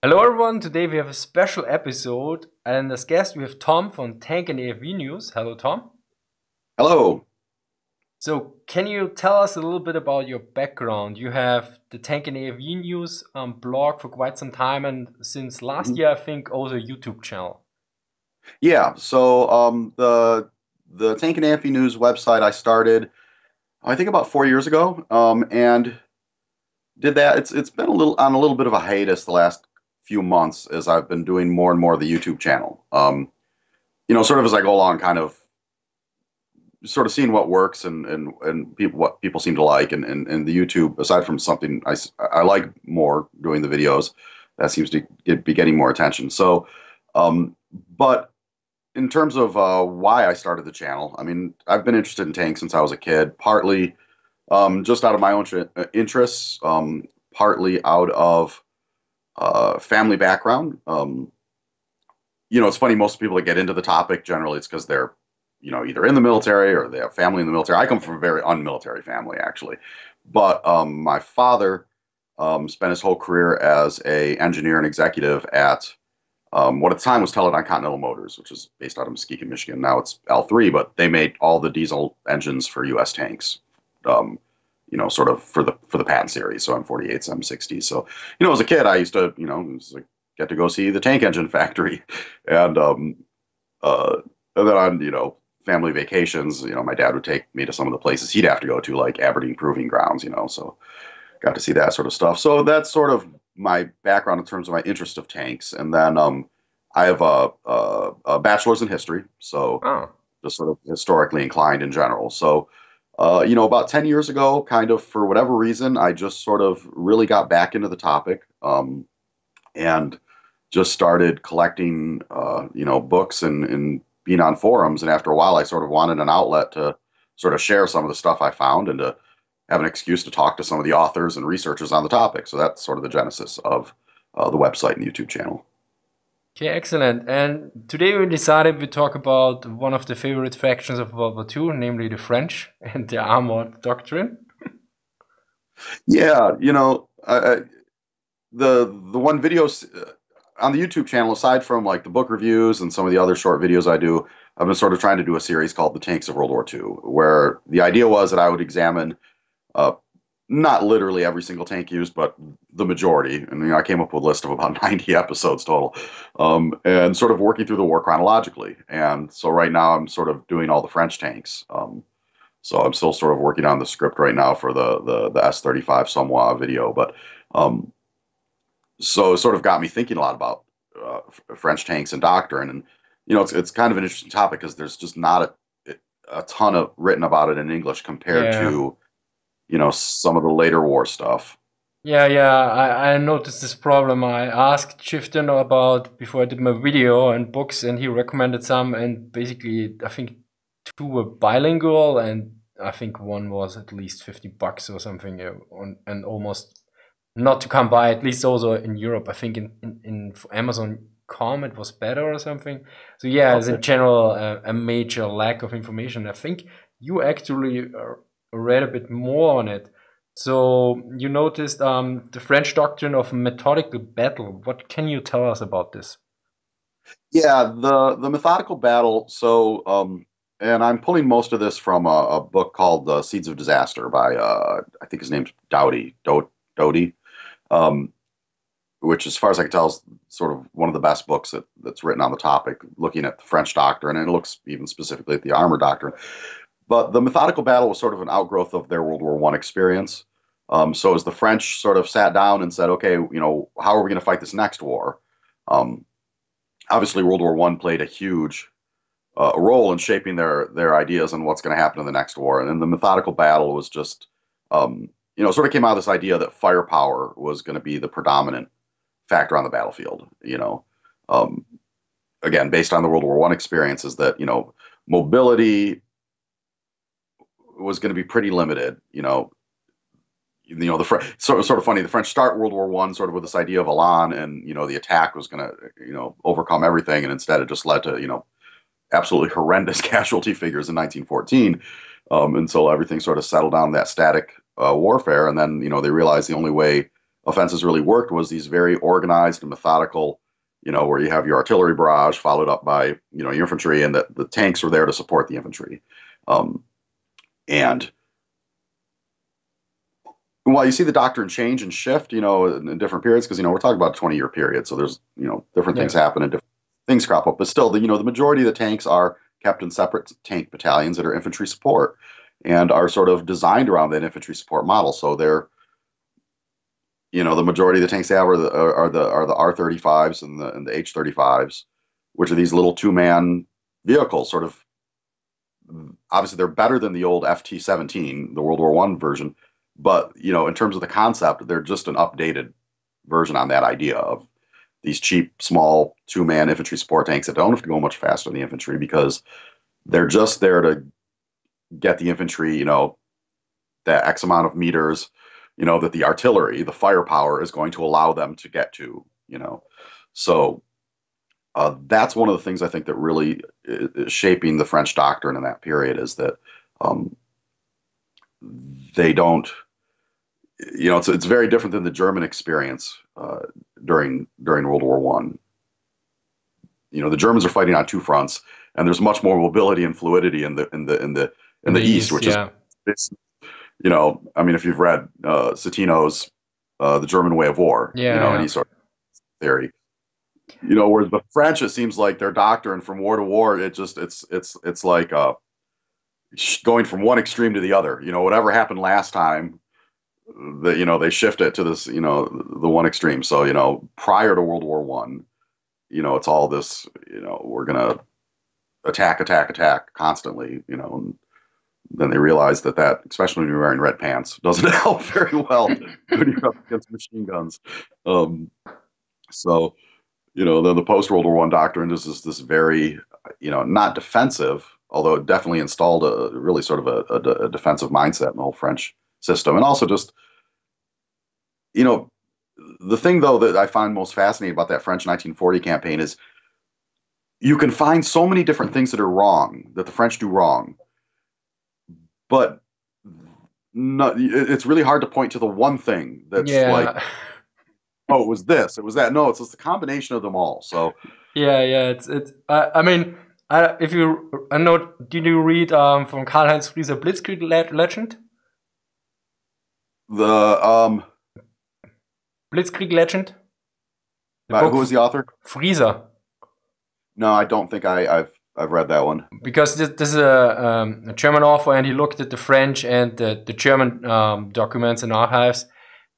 Hello everyone, today we have a special episode and as guest we have Tom from Tank and AFV News. Hello Tom. Hello. So can you tell us a little bit about your background? You have the Tank and AFV News um, blog for quite some time and since last mm -hmm. year I think also a YouTube channel. Yeah, so um, the the Tank and AFV News website I started I think about four years ago um, and did that. It's it's been a little on a little bit of a hiatus the last few months as I've been doing more and more of the YouTube channel. Um, you know, sort of as I go along, kind of sort of seeing what works and and and people what people seem to like and, and and the YouTube aside from something I, I like more doing the videos that seems to get, be getting more attention so um, but in terms of uh, why I started the channel I mean I've been interested in tanks since I was a kid partly um, just out of my own interests um, partly out of uh, family background. Um, you know, it's funny. Most people that get into the topic generally, it's because they're, you know, either in the military or they have family in the military. I come from a very unmilitary family, actually, but um, my father um, spent his whole career as a engineer and executive at um, what at the time was Teledyne Continental Motors, which is based out of Muskegon, Michigan. Now it's L3, but they made all the diesel engines for U.S. tanks. Um, you know, sort of for the for the Patton series, so M48s, M60s. So, you know, as a kid, I used to, you know, like, get to go see the tank engine factory, and um, uh, and then on, you know, family vacations, you know, my dad would take me to some of the places he'd have to go to, like Aberdeen Proving Grounds, you know, so got to see that sort of stuff. So that's sort of my background in terms of my interest of tanks, and then um, I have a, a, a bachelor's in history, so oh. just sort of historically inclined in general. So uh, you know, about 10 years ago, kind of for whatever reason, I just sort of really got back into the topic um, and just started collecting, uh, you know, books and, and being on forums. And after a while, I sort of wanted an outlet to sort of share some of the stuff I found and to have an excuse to talk to some of the authors and researchers on the topic. So that's sort of the genesis of uh, the website and YouTube channel. Okay, excellent. And today we decided we talk about one of the favorite factions of World War II, namely the French and the armored doctrine. yeah, you know, the the one video uh, on the YouTube channel, aside from like the book reviews and some of the other short videos I do, I've been sort of trying to do a series called "The Tanks of World War II," where the idea was that I would examine uh, not literally every single tank used, but the majority. And you know, I came up with a list of about 90 episodes total, um, and sort of working through the war chronologically. And so right now I'm sort of doing all the French tanks. Um, so I'm still sort of working on the script right now for the the, the S35 Somua video, but um, so it sort of got me thinking a lot about uh, French tanks and doctrine. And you know, it's it's kind of an interesting topic because there's just not a a ton of written about it in English compared yeah. to you know some of the later war stuff. Yeah, yeah, I, I noticed this problem. I asked Chieftain about before I did my video and books, and he recommended some. And basically, I think two were bilingual, and I think one was at least fifty bucks or something, uh, on, and almost not to come by. At least also in Europe, I think in in, in Amazon.com it was better or something. So yeah, okay. as in general, uh, a major lack of information. I think you actually uh, read a bit more on it. So you noticed um, the French doctrine of methodical battle. What can you tell us about this? Yeah, the the methodical battle. So, um, and I'm pulling most of this from a, a book called uh, Seeds of Disaster by uh, I think his name's Doughty Doughty, um, which, as far as I can tell, is sort of one of the best books that, that's written on the topic, looking at the French doctrine, and it looks even specifically at the armor doctrine. But the methodical battle was sort of an outgrowth of their World War One experience. Um, so as the French sort of sat down and said, okay, you know, how are we going to fight this next war? Um, obviously, World War One played a huge uh, role in shaping their their ideas on what's going to happen in the next war. And then the methodical battle was just, um, you know, sort of came out of this idea that firepower was going to be the predominant factor on the battlefield. You know, um, again, based on the World War One experiences, that you know, mobility, was going to be pretty limited. You know, you know the French sort of sort of funny. The French start World War One sort of with this idea of Elan, and you know the attack was going to you know overcome everything, and instead it just led to you know absolutely horrendous casualty figures in 1914 um, until everything sort of settled down that static uh, warfare, and then you know they realized the only way offenses really worked was these very organized and methodical, you know, where you have your artillery barrage followed up by you know your infantry, and that the tanks were there to support the infantry. Um, and while you see the doctrine change and shift, you know, in, in different periods, because you know we're talking about a 20 year period, so there's you know different yeah. things happen and different things crop up. But still, the you know the majority of the tanks are kept in separate tank battalions that are infantry support and are sort of designed around that infantry support model. So they're you know the majority of the tanks they have are the are the are the R35s and the and the H35s, which are these little two man vehicles, sort of. Obviously, they're better than the old FT17, the World War One version, but you know, in terms of the concept, they're just an updated version on that idea of these cheap, small two man infantry support tanks that don't have to go much faster than the infantry because they're just there to get the infantry, you know, that X amount of meters, you know, that the artillery, the firepower is going to allow them to get to, you know. So uh, that's one of the things I think that really is shaping the French doctrine in that period is that um, they don't you know, it's it's very different than the German experience uh, during during World War One. You know, the Germans are fighting on two fronts, and there's much more mobility and fluidity in the in the in the in, the, the, east, east which yeah. is, you know, I mean, if you've read uh, Citino's uh, "The German Way of War," yeah, you know, yeah. any sort of theory, you know, whereas the French, it seems like their doctrine from war to war, it just it's it's it's like uh, going from one extreme to the other. You know, whatever happened last time that you know they shift it to this you know the one extreme so you know prior to world war one you know it's all this you know we're gonna attack attack attack constantly you know and then they realize that that especially when you're wearing red pants doesn't help very well when you're up against machine guns um, so you know then the post world war one doctrine is this, this very you know not defensive although it definitely installed a really sort of a, a, a defensive mindset in the whole french system. And also just, you know, the thing though that I find most fascinating about that French 1940 campaign is you can find so many different things that are wrong that the French do wrong, but no, it's really hard to point to the one thing that's yeah. like, oh, it was this, it was that. No, it's just a combination of them all. So yeah, yeah, it's it's. Uh, I mean, I, if you I know, did you read um, from Karl Heinz Frieser Blitzkrieg Legend? The um Blitzkrieg Legend. Uh, who was the author? Frieser. No, I don't think I, have I've read that one. Because this, this is a, um, a, German author, and he looked at the French and the, the German um, documents and archives,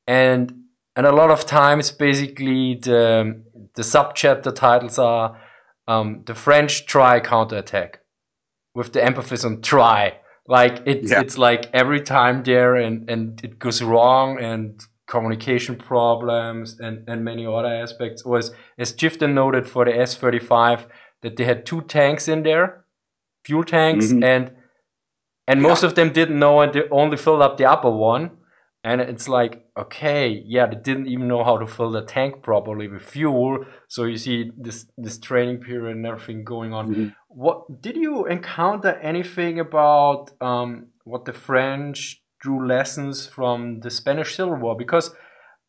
and and a lot of times, basically, the the subchapter titles are um, the French try counterattack, with the emphasis on try. Like it's yeah. it's like every time there and and it goes wrong and communication problems and and many other aspects. Was as Chieftain noted for the S thirty five that they had two tanks in there, fuel tanks, mm -hmm. and and most of them didn't know and they only filled up the upper one. And it's like, okay, yeah, they didn't even know how to fill the tank properly with fuel. So you see this this training period and everything going on. Mm-hmm. What did you encounter anything about um, what the French drew lessons from the Spanish Civil War? Because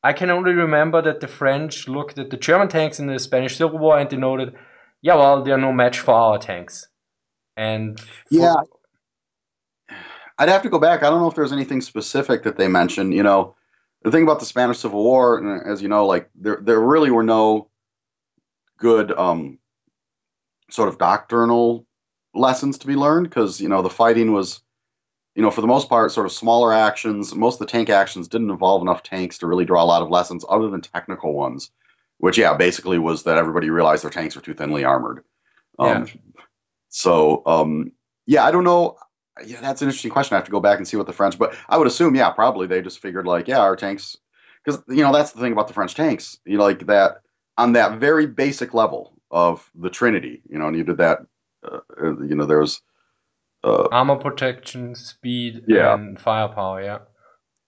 I can only remember that the French looked at the German tanks in the Spanish Civil War and they noted, yeah, well, they are no match for our tanks. And yeah, I'd have to go back. I don't know if there's anything specific that they mentioned. You know, the thing about the Spanish Civil War, and as you know, like there there really were no good um, sort of doctrinal lessons to be learned because you know the fighting was, you know, for the most part, sort of smaller actions. Most of the tank actions didn't involve enough tanks to really draw a lot of lessons, other than technical ones, which yeah, basically was that everybody realized their tanks were too thinly armored. Um, yeah. So um, yeah, I don't know yeah, that's an interesting question. I have to go back and see what the French, but I would assume, yeah, probably they just figured like, yeah, our tanks, because you know that's the thing about the French tanks, you know, like that on that very basic level of the Trinity, you know, and you did that, uh, uh you know, there's uh, armor protection, speed, yeah. and firepower, yeah.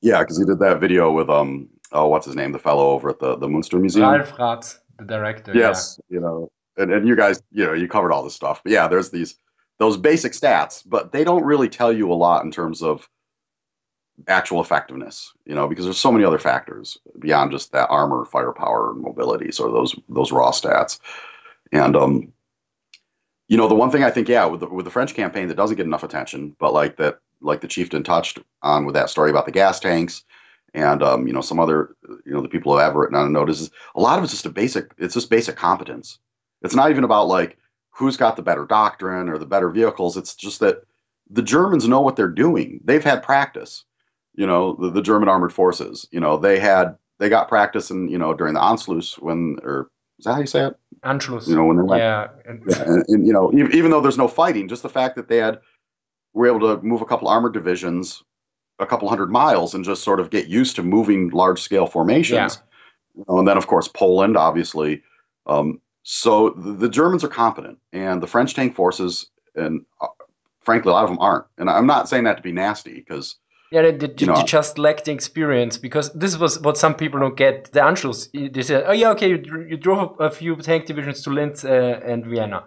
Yeah, because he did that video with um, oh, what's his name, the fellow over at the the Munster Museum, Ralf Raths, the director. Yes, yeah. you know, and and you guys, you know, you covered all this stuff, but yeah, there's these those basic stats, but they don't really tell you a lot in terms of actual effectiveness. You know, because there's so many other factors beyond just that armor, firepower, and mobility. So those those raw stats, and um, you know, the one thing I think, yeah, with the, with the French campaign that doesn't get enough attention, but like that, like the chieftain touched on with that story about the gas tanks, and um, you know, some other, you know, the people who have written on a note is a lot of it's just a basic, it's just basic competence. It's not even about like who's got the better doctrine or the better vehicles. It's just that the Germans know what they're doing. They've had practice. You know, the, the German armored forces. You know, they had they got practice in you know during the Anschluss when or is that how you say it? Anschluss. You know when they went. Yeah. yeah and, and, you know, even, even though there's no fighting, just the fact that they had were able to move a couple armored divisions a couple hundred miles and just sort of get used to moving large scale formations. Yeah. You know, and then of course Poland, obviously. Um, so the, Germans are competent, and the French tank forces, and uh, frankly, a lot of them aren't. And I'm not saying that to be nasty because yeah, they, they, you know, they just lack the experience because this was what some people don't get. The Anschluss, they said, "Oh yeah, okay, you, you drove a few tank divisions to Linz uh, and Vienna."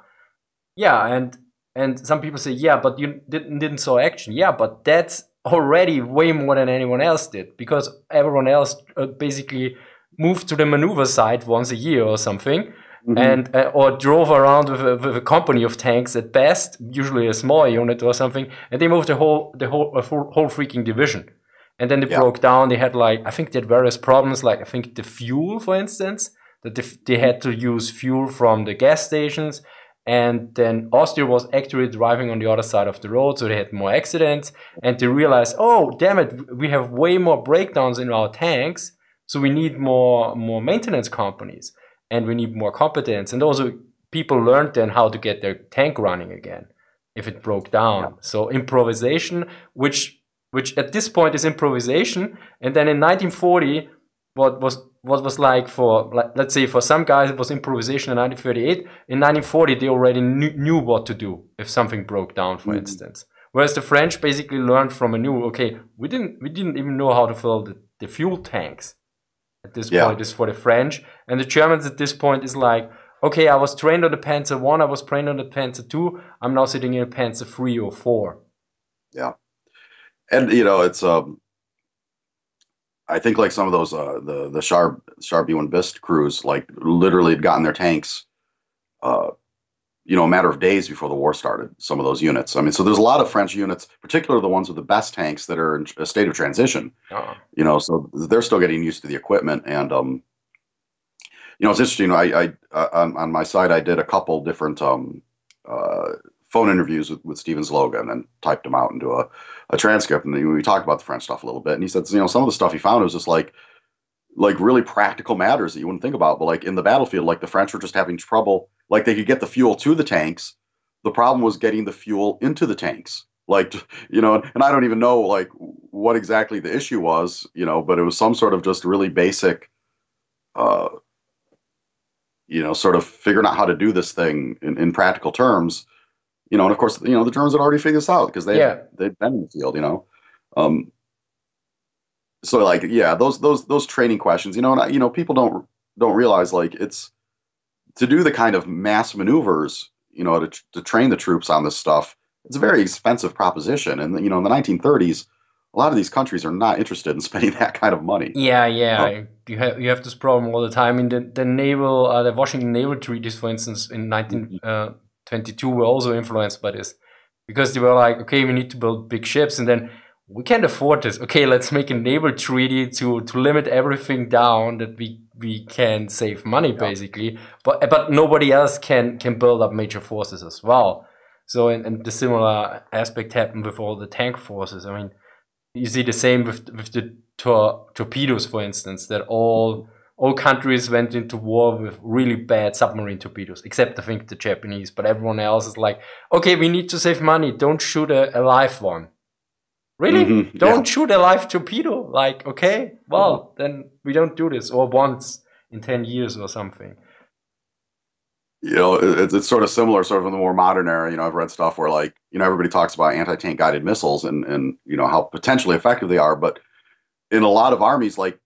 Yeah, and and some people say, "Yeah, but you didn't didn't saw action." Yeah, but that's already way more than anyone else did because everyone else uh, basically moved to the maneuver site once a year or something Mm-hmm. and uh, or drove around with a, with a, company of tanks at best, usually a small unit or something, and they moved the whole the whole whole, whole freaking division. And then they yeah. broke down. They had like I think they had various problems, like I think the fuel, for instance, that they, they had to use fuel from the gas stations. And then Austria was actually driving on the other side of the road, so they had more accidents. And they realized, oh damn it, we have way more breakdowns in our tanks, so we need more more maintenance companies and we need more competence. And also, people learned then how to get their tank running again if it broke down. Yeah. So improvisation, which which at this point is improvisation, and then in 1940, what was what was like for like, let's say for some guys it was improvisation in 1938. In 1940, they already knew, knew what to do if something broke down, for mm-hmm. instance. Whereas the French basically learned from a new okay, we didn't we didn't even know how to fill the, the fuel tanks at this yeah. point is for the French. And the Germans at this point is like, okay, I was trained on the Panzer 1, I was trained on the Panzer 2, I'm now sitting in a Panzer 3 or 4. Yeah. And, you know, it's, um, I think like some of those, uh, the, the Sharp Char B1 bis crews, like literally had gotten their tanks, uh, you know, a matter of days before the war started, some of those units. I mean, so there's a lot of French units, particularly the ones with the best tanks that are in a state of transition. Uh-huh. You know, so they're still getting used to the equipment. And, um, you know, it's interesting. I, I uh, on, on, my side, I did a couple different um, uh, phone interviews with, with Steven Zaloga and typed them out into a, a transcript. And we talked about the French stuff a little bit. And he said, you know, some of the stuff he found was just like, like really practical matters that you wouldn't think about. But like in the battlefield, like the French were just having trouble like they could get the fuel to the tanks. The problem was getting the fuel into the tanks. Like, you know, and I don't even know like what exactly the issue was, you know, but it was some sort of just really basic, uh, you know, sort of figuring out how to do this thing in, in practical terms, you know, and of course, you know, the Germans had already figured this out because they yeah. they'd been in the field, you know. Um, so like, yeah, those those those training questions, you know, and I, you know, people don't don't realize like it's to do the kind of mass maneuvers, you know, to, to train the troops on this stuff, it's a very expensive proposition. And you know, in the 1930s, a lot of these countries are not interested in spending that kind of money. Yeah, yeah. Um, you have you have this problem all the time. In the the naval, uh, the Washington naval treaties, for instance, in 1922, mm-hmm. uh, were also influenced by this, because they were like, okay, we need to build big ships, and then we can't afford this. Okay, let's make a naval treaty to to limit everything down that we we can save money yeah. basically. But but nobody else can can build up major forces as well. So and, and the similar aspect happened with all the tank forces. I mean, you see the same with with the tor- torpedoes, for instance, that all all countries went into war with really bad submarine torpedoes, except I think the Japanese. But everyone else is like, okay, we need to save money. Don't shoot a, a live one. Really? Mm-hmm. Don't yeah. shoot a live torpedo. Like, okay, well, mm-hmm. then we don't do this, or once in 10 years or something. You know, it's, it's sort of similar, sort of in the more modern era. You know, I've read stuff where, like, you know, everybody talks about anti tank guided missiles and, and, you know, how potentially effective they are. But in a lot of armies, like,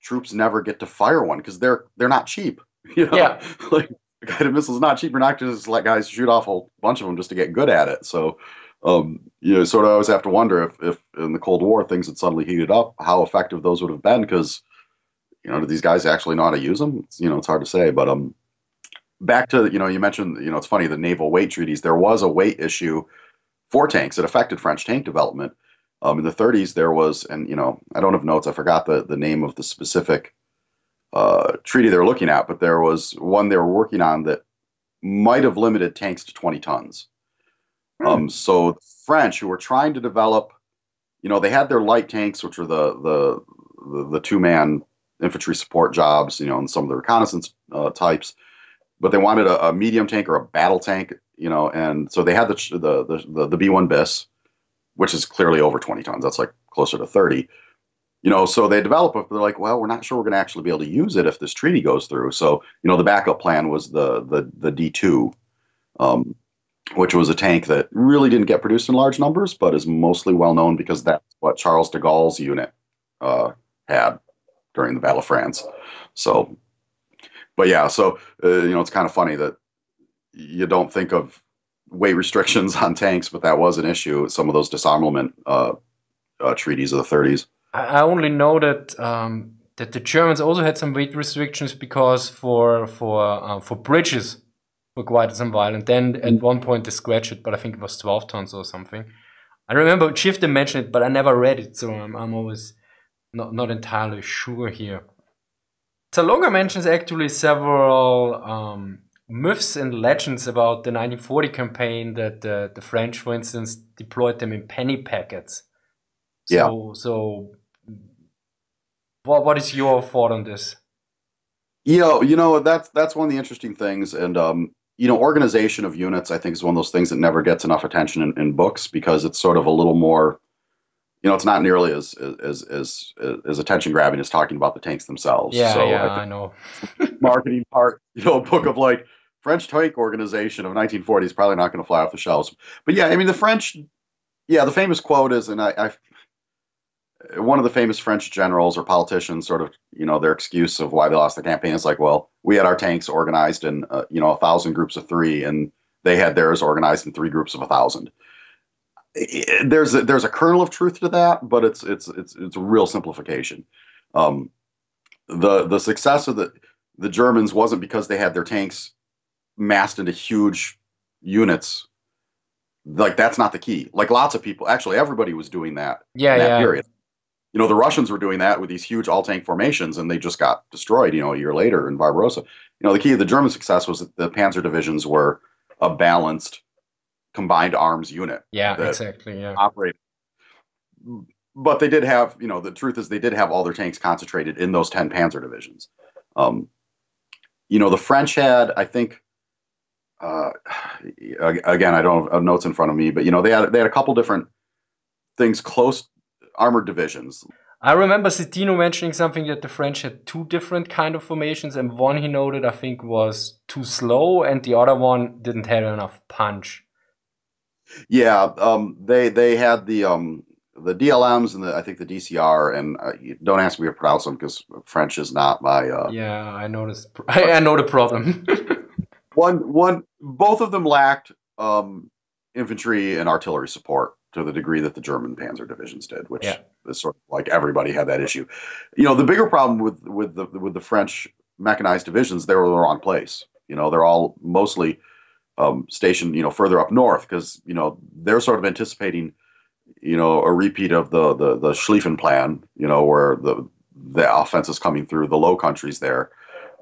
troops never get to fire one because they're they're not cheap. You know, yeah. like, guided missiles is not cheap. You're not just let guys shoot off a bunch of them just to get good at it. So, um, you know, sort of always have to wonder if, if in the Cold War things had suddenly heated up, how effective those would have been. Because, you know, do these guys actually know how to use them? It's, you know, it's hard to say. But um, back to you know, you mentioned you know, it's funny the naval weight treaties. There was a weight issue for tanks that affected French tank development. Um, in the 30s, there was, and you know, I don't have notes. I forgot the the name of the specific uh, treaty they were looking at, but there was one they were working on that might have limited tanks to 20 tons. Hmm. Um, so the French, who were trying to develop, you know, they had their light tanks, which were the the the, the two man infantry support jobs, you know, and some of the reconnaissance uh, types, but they wanted a, a, medium tank or a battle tank, you know, and so they had the the the, the B one bis, which is clearly over 20 tons. That's like closer to 30 you know, so they develop it. But they're like, well, we're not sure we're going to actually be able to use it if this treaty goes through. So, you know, the backup plan was the the the D two, um, which was a tank that really didn't get produced in large numbers, but is mostly well known because that's what Charles de Gaulle's unit uh, had during the Battle of France. So, but yeah, so uh, you know, it's kind of funny that you don't think of weight restrictions on tanks, but that was an issue. Some of those disarmament uh, uh treaties of the 30s. I only know that um, that the Germans also had some weight restrictions because for for uh, for bridges were quite some violent. Then at one point they scratched it, but I think it was 12 tons or something. I remember Chieftain mentioned it, but I never read it, so I'm, I'm always not not entirely sure here. Zaloga mentions actually several um, myths and legends about the 1940 campaign that uh, the French, for instance, deployed them in penny packets. So, yeah. so what what is your thought on this? You know, you know that's that's one of the interesting things, and um, you know, organization of units I think is one of those things that never gets enough attention in, in books because it's sort of a little more, you know, it's not nearly as as as as attention grabbing as talking about the tanks themselves. Yeah, so yeah, I, I know. marketing part, you know, a book of like French tank organization of 1940 is probably not going to fly off the shelves. But yeah, I mean the French, yeah, the famous quote is, and I, I one of the famous French generals or politicians, sort of, you know, their excuse of why they lost the campaign is like, well, we had our tanks organized in, uh, you know, a thousand groups of three, and they had theirs organized in three groups of a thousand. There's a, there's a kernel of truth to that, but it's it's it's it's a real simplification. Um, the the success of the the Germans wasn't because they had their tanks massed into huge units. Like that's not the key. Like lots of people, actually, everybody was doing that. Yeah, in that yeah. Period you know, the Russians were doing that with these huge all tank formations, and they just got destroyed. You know, a year later in Barbarossa. You know, the key of the German success was that the Panzer divisions were a balanced combined arms unit. Yeah, exactly. Yeah, operate. But they did have, you know, the truth is they did have all their tanks concentrated in those ten Panzer divisions. Um, you know, the French had, I think, uh, again, I don't have notes in front of me, but you know, they had they had a couple different things close armored divisions. I remember Citino mentioning something that the French had two different kind of formations, and one he noted I think was too slow, and the other one didn't have enough punch. Yeah, um, they they had the um, the DLMs and the I think the DCR, and uh, don't ask me to pronounce them because French is not my. Uh, yeah, I noticed. I, I know the problem. one one both of them lacked um, infantry and artillery support to the degree that the German panzer divisions did, which yeah. is sort of like everybody had that issue. You know, the bigger problem with with the with the French mechanized divisions, they were in the wrong place. You know, they're all mostly um, stationed, you know, further up north because you know they're sort of anticipating, you know, a repeat of the the the Schlieffen plan, you know, where the the offense is coming through the Low Countries there.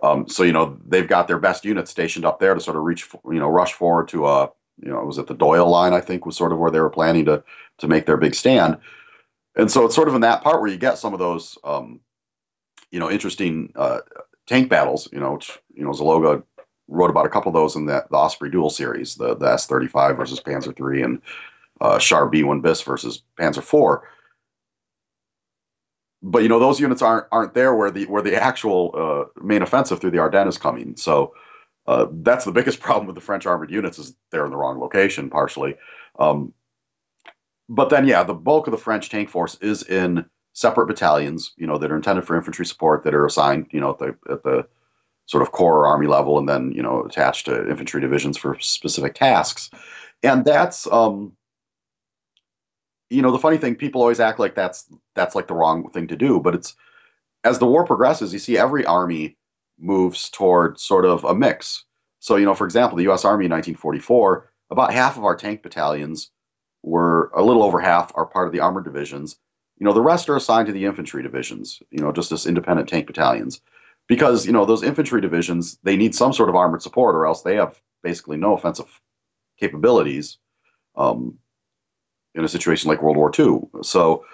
Um, so you know they've got their best units stationed up there to sort of reach, you know, rush forward to a you know, it was at the Dyle line, I think, was sort of where they were planning to to make their big stand. And so it's sort of in that part where you get some of those, um, you know, interesting uh, tank battles. You know, which you know Zaloga wrote about a couple of those in the, the Osprey Duel series, the the S thirty five versus Panzer three and uh, Char B one bis versus Panzer four. But you know those units aren't aren't there where the where the actual uh, main offensive through the Ardennes is coming. So uh, that's the biggest problem with the French armored units is they're in the wrong location partially. Um, but then, yeah, the bulk of the French tank force is in separate battalions, you know, that are intended for infantry support that are assigned, you know, at the, at the sort of corps army level, and then you know attached to infantry divisions for specific tasks. And that's um, you know, the funny thing, people always act like that's that's like the wrong thing to do, but it's as the war progresses, you see every army moves toward sort of a mix. So, you know, for example, the U.S. Army in 1944, about half of our tank battalions were a little over half are part of the armored divisions. You know, the rest are assigned to the infantry divisions. You know, just as independent tank battalions, because you know those infantry divisions they need some sort of armored support, or else they have basically no offensive capabilities. Um, in a situation like World War II. So,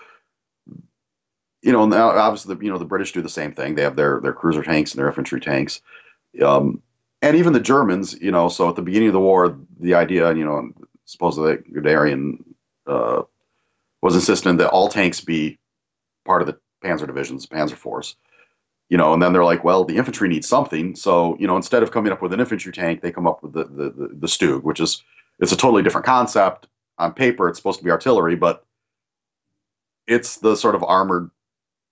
you know, now obviously, the, you know, the British do the same thing. They have their their cruiser tanks and their infantry tanks, um, and even the Germans. You know, so at the beginning of the war, the idea, you know, supposedly Guderian uh, was insistent that all tanks be part of the Panzer divisions, Panzer Force. You know, and then they're like, well, the infantry needs something, so you know, instead of coming up with an infantry tank, they come up with the the the, the Stug, which is it's a totally different concept on paper it's supposed to be artillery, but it's the sort of armored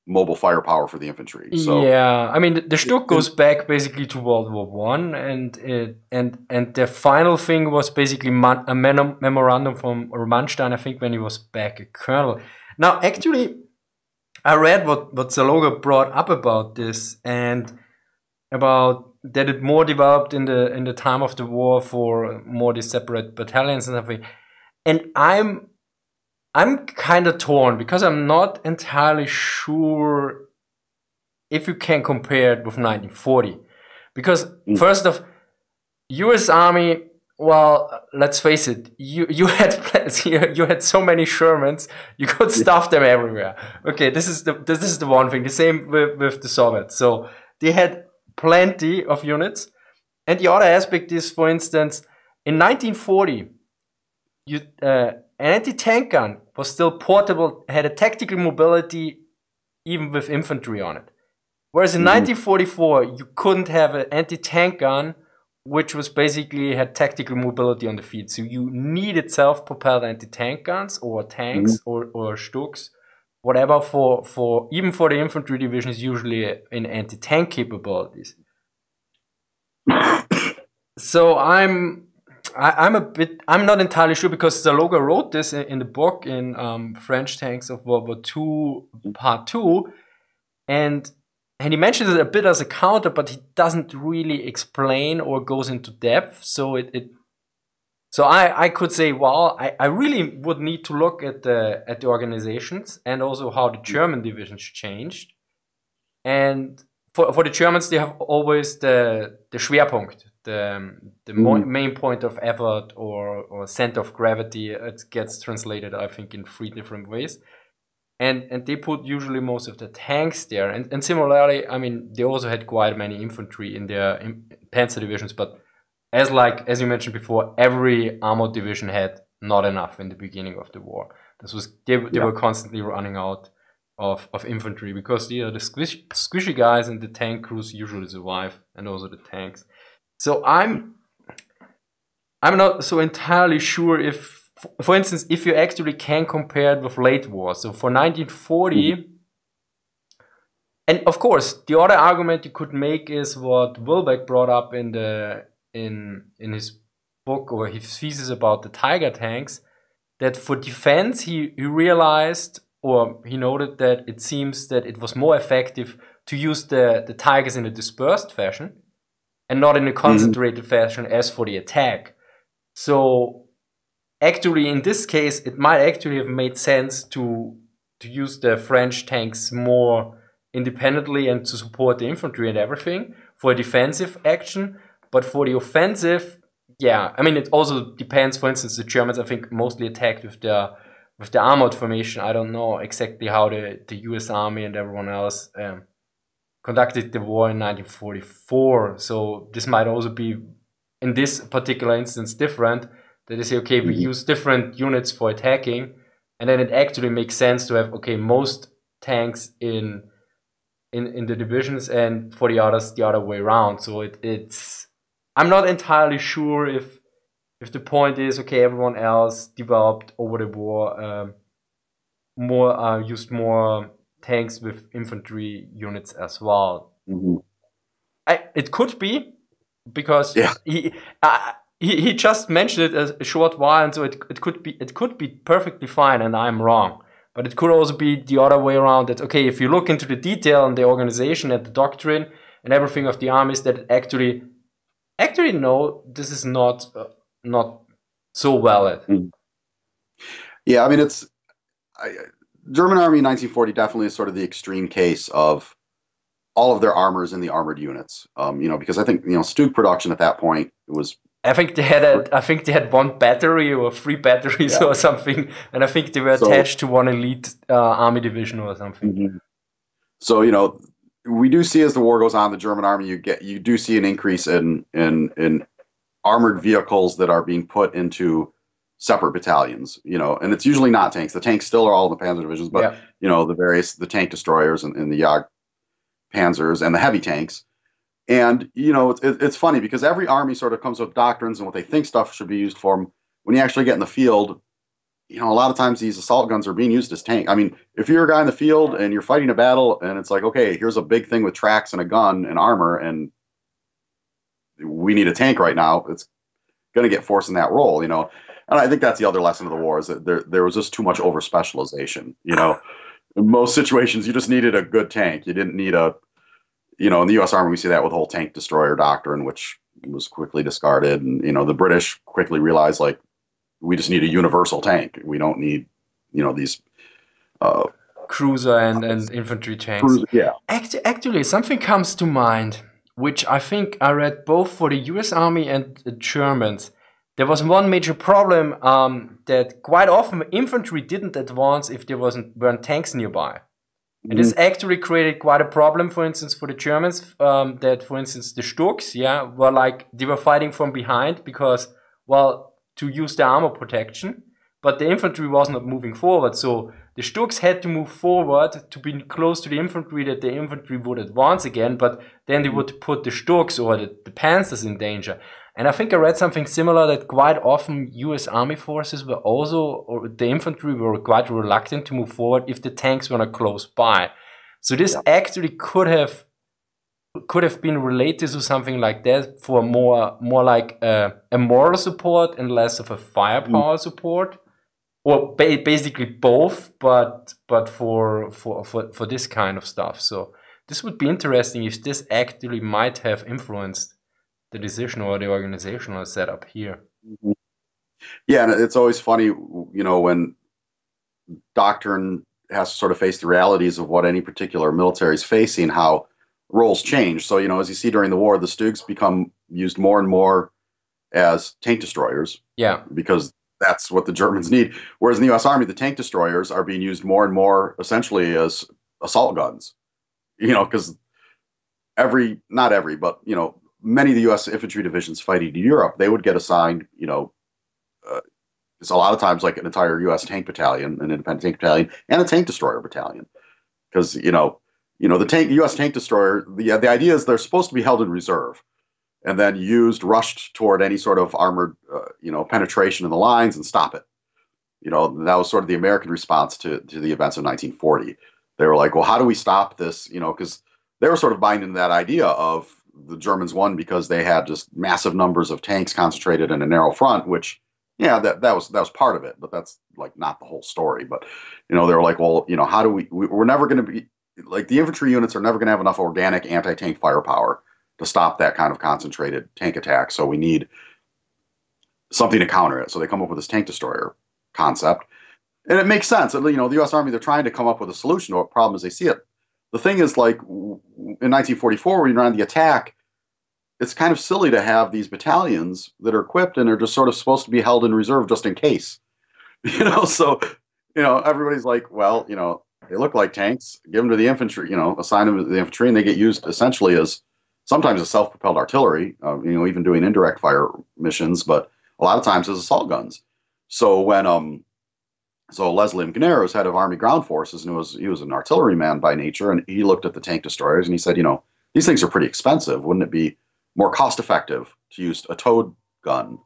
mobile firepower for the infantry. So, yeah, I mean the, the Stug goes back basically to World War One, and it, and and the final thing was basically man, a memorandum from Manstein, I think, when he was back a colonel. Now, actually, I read what what Zaloga brought up about this and about that it more developed in the in the time of the war for more these separate battalions and everything and I'm I'm kind of torn because I'm not entirely sure if you can compare it with 1940. Because mm. first of US Army, well, let's face it, you you had plans you, you had so many Shermans, you could stuff them everywhere. Okay, this is the this, this is the one thing. The same with, with the Soviets. So they had plenty of units. And the other aspect is, for instance, in 1940, you, uh, an anti-tank gun was still portable, had a tactical mobility even with infantry on it. Whereas in mm-hmm. 1944, you couldn't have an anti-tank gun which was basically had tactical mobility on the field. So you needed self-propelled anti-tank guns or tanks mm-hmm. or, or Stugs, whatever for, for even for the infantry divisions usually in anti-tank capabilities. so I'm I, am a bit. I'm not entirely sure because Zaloga wrote this in, in the book in um, French Tanks of World War II, Part Two, and and he mentions it a bit as a counter, but he doesn't really explain or goes into depth. So it, it so I, I could say, well, I, I really would need to look at the at the organizations and also how the German divisions changed. And for, for the Germans, they have always the the Schwerpunkt, the the mm. main point of effort or or center of gravity. It gets translated, I think, in three different ways. And and they put usually most of the tanks there. And and similarly, I mean, they also had quite many infantry in their in panzer divisions. But as like as you mentioned before, every armored division had not enough in the beginning of the war. This was they, they yeah. were constantly running out of, of infantry because the, the squish, squishy guys and the tank crews usually survive and also the tanks. So I'm I'm not so entirely sure if, for instance, if you actually can compare it with late war. So for 1940, mm-hmm. and of course, the other argument you could make is what Wilbeck brought up in the in in his book or his thesis about the Tiger tanks, that for defense he, he realized or he noted that it seems that it was more effective to use the, the tigers in a dispersed fashion and not in a mm-hmm. concentrated mm-hmm. fashion as for the attack. So actually in this case it might actually have made sense to to use the French tanks more independently and to support the infantry and everything for a defensive action. But for the offensive, yeah, I mean it also depends. For instance, the Germans I think mostly attacked with their with the armored formation, I don't know exactly how the, the U.S. Army and everyone else um, conducted the war in 1944. So this might also be, in this particular instance, different. That they say, okay, we mm-hmm. use different units for attacking, and then it actually makes sense to have okay most tanks in in in the divisions, and for the others the other way around. So it, it's I'm not entirely sure if if the point is okay, everyone else developed over the war um, more uh, used more tanks with infantry units as well. Mm-hmm. I, it could be because yeah. he, uh, he, he just mentioned it a, short while, and so it, it could be it could be perfectly fine, and I'm wrong. But it could also be the other way around. That okay, if you look into the detail and the organization and the doctrine and everything of the armies, that actually actually no, this is not uh, not so valid. Mm. Yeah, I mean it's I, German army in 1940 definitely is sort of the extreme case of all of their armors in the armored units. Um, you know, because I think you know Stug production at that point was I think they had a, I think they had one battery or three batteries yeah. or something, and I think they were so, attached to one elite uh, army division or something. Mm-hmm. So you know, we do see as the war goes on, the German army you get you do see an increase in in in armored vehicles that are being put into separate battalions. You know, and it's usually not tanks. The tanks still are all in the Panzer divisions, but yeah. you know the various the tank destroyers and, and the Jagd Panzers and the heavy tanks and you know, it's, it's funny because every army sort of comes with doctrines and what they think stuff should be used for. When you actually get in the field, you know, a lot of times these assault guns are being used as tank. I mean, if you're a guy in the field and you're fighting a battle and it's like, okay, here's a big thing with tracks and a gun and armor, and we need a tank right now, it's going to get forced in that role, you know. And I think that's the other lesson of the war is that there there was just too much over specialization. You know, in most situations, you just needed a good tank. You didn't need a you know, in the U.S. Army, we see that with the whole tank destroyer doctrine, which was quickly discarded. And you know, the British quickly realized like we just need a universal tank. We don't need, you know, these uh, cruiser and, and infantry tanks. Cruiser, yeah. Act- actually, something comes to mind, which I think I read both for the U.S. Army and the Germans. There was one major problem um, that quite often infantry didn't advance if there wasn't weren't tanks nearby. And this actually created quite a problem, for instance, for the Germans. Um, that, for instance, the Stugs, yeah, were like they were fighting from behind because, well, to use the armor protection, but the infantry was not moving forward. So the Stugs had to move forward to be close to the infantry that the infantry would advance again, but then they would put the Stugs or the, the Panzers in danger. And I think I read something similar that quite often US Army forces were also, or the infantry were quite reluctant to move forward if the tanks were not close by. So this yeah. actually could have could have been related to something like that for more more like a, a moral support and less of a firepower mm. support or ba basically both but but for, for for for this kind of stuff so this would be interesting if this actually might have influenced the decision or the organizational setup here. Mm-hmm. Yeah, and it's always funny, you know, when doctrine has to sort of face the realities of what any particular military is facing, how roles change. So, you know, as you see during the war, the Stugs become used more and more as tank destroyers. Yeah. Because that's what the Germans need. Whereas in the US Army, the tank destroyers are being used more and more essentially as assault guns. You know, because every, not every, but, you know, many of the U.S. infantry divisions fighting in Europe, they would get assigned, you know, uh, it's a lot of times like an entire U.S. tank battalion, an independent tank battalion, and a tank destroyer battalion, because you know, you know, the tank U.S. tank destroyer. The the idea is they're supposed to be held in reserve, and then used, rushed toward any sort of armored, uh, you know, penetration in the lines and stop it. You know, that was sort of the American response to to the events of 1940. They were like, well, how do we stop this? You know, because they were sort of buying into that idea of the Germans won because they had just massive numbers of tanks concentrated in a narrow front, which yeah, that that was that was part of it, but that's like not the whole story. But you know, they were like, well, you know, how do we, we we're never going to be like the infantry units are never going to have enough organic anti-tank firepower to stop that kind of concentrated tank attack. So we need something to counter it. So they come up with this tank destroyer concept, and it makes sense. You know, the U.S. Army they're trying to come up with a solution to a problem as they see it the thing is, like in 1944, when you're on the attack, it's kind of silly to have these battalions that are equipped and are just sort of supposed to be held in reserve just in case. You know, so you know everybody's like, well, you know, they look like tanks. Give them to the infantry. You know, assign them to the infantry, and they get used essentially as sometimes as self-propelled artillery. Uh, you know, even doing indirect fire missions, but a lot of times as assault guns. So when um so Lesley McNair was head of Army Ground Forces, and he was he was an artilleryman by nature, and he looked at the tank destroyers and he said, you know, these things are pretty expensive. Wouldn't it be more cost effective to use a towed gun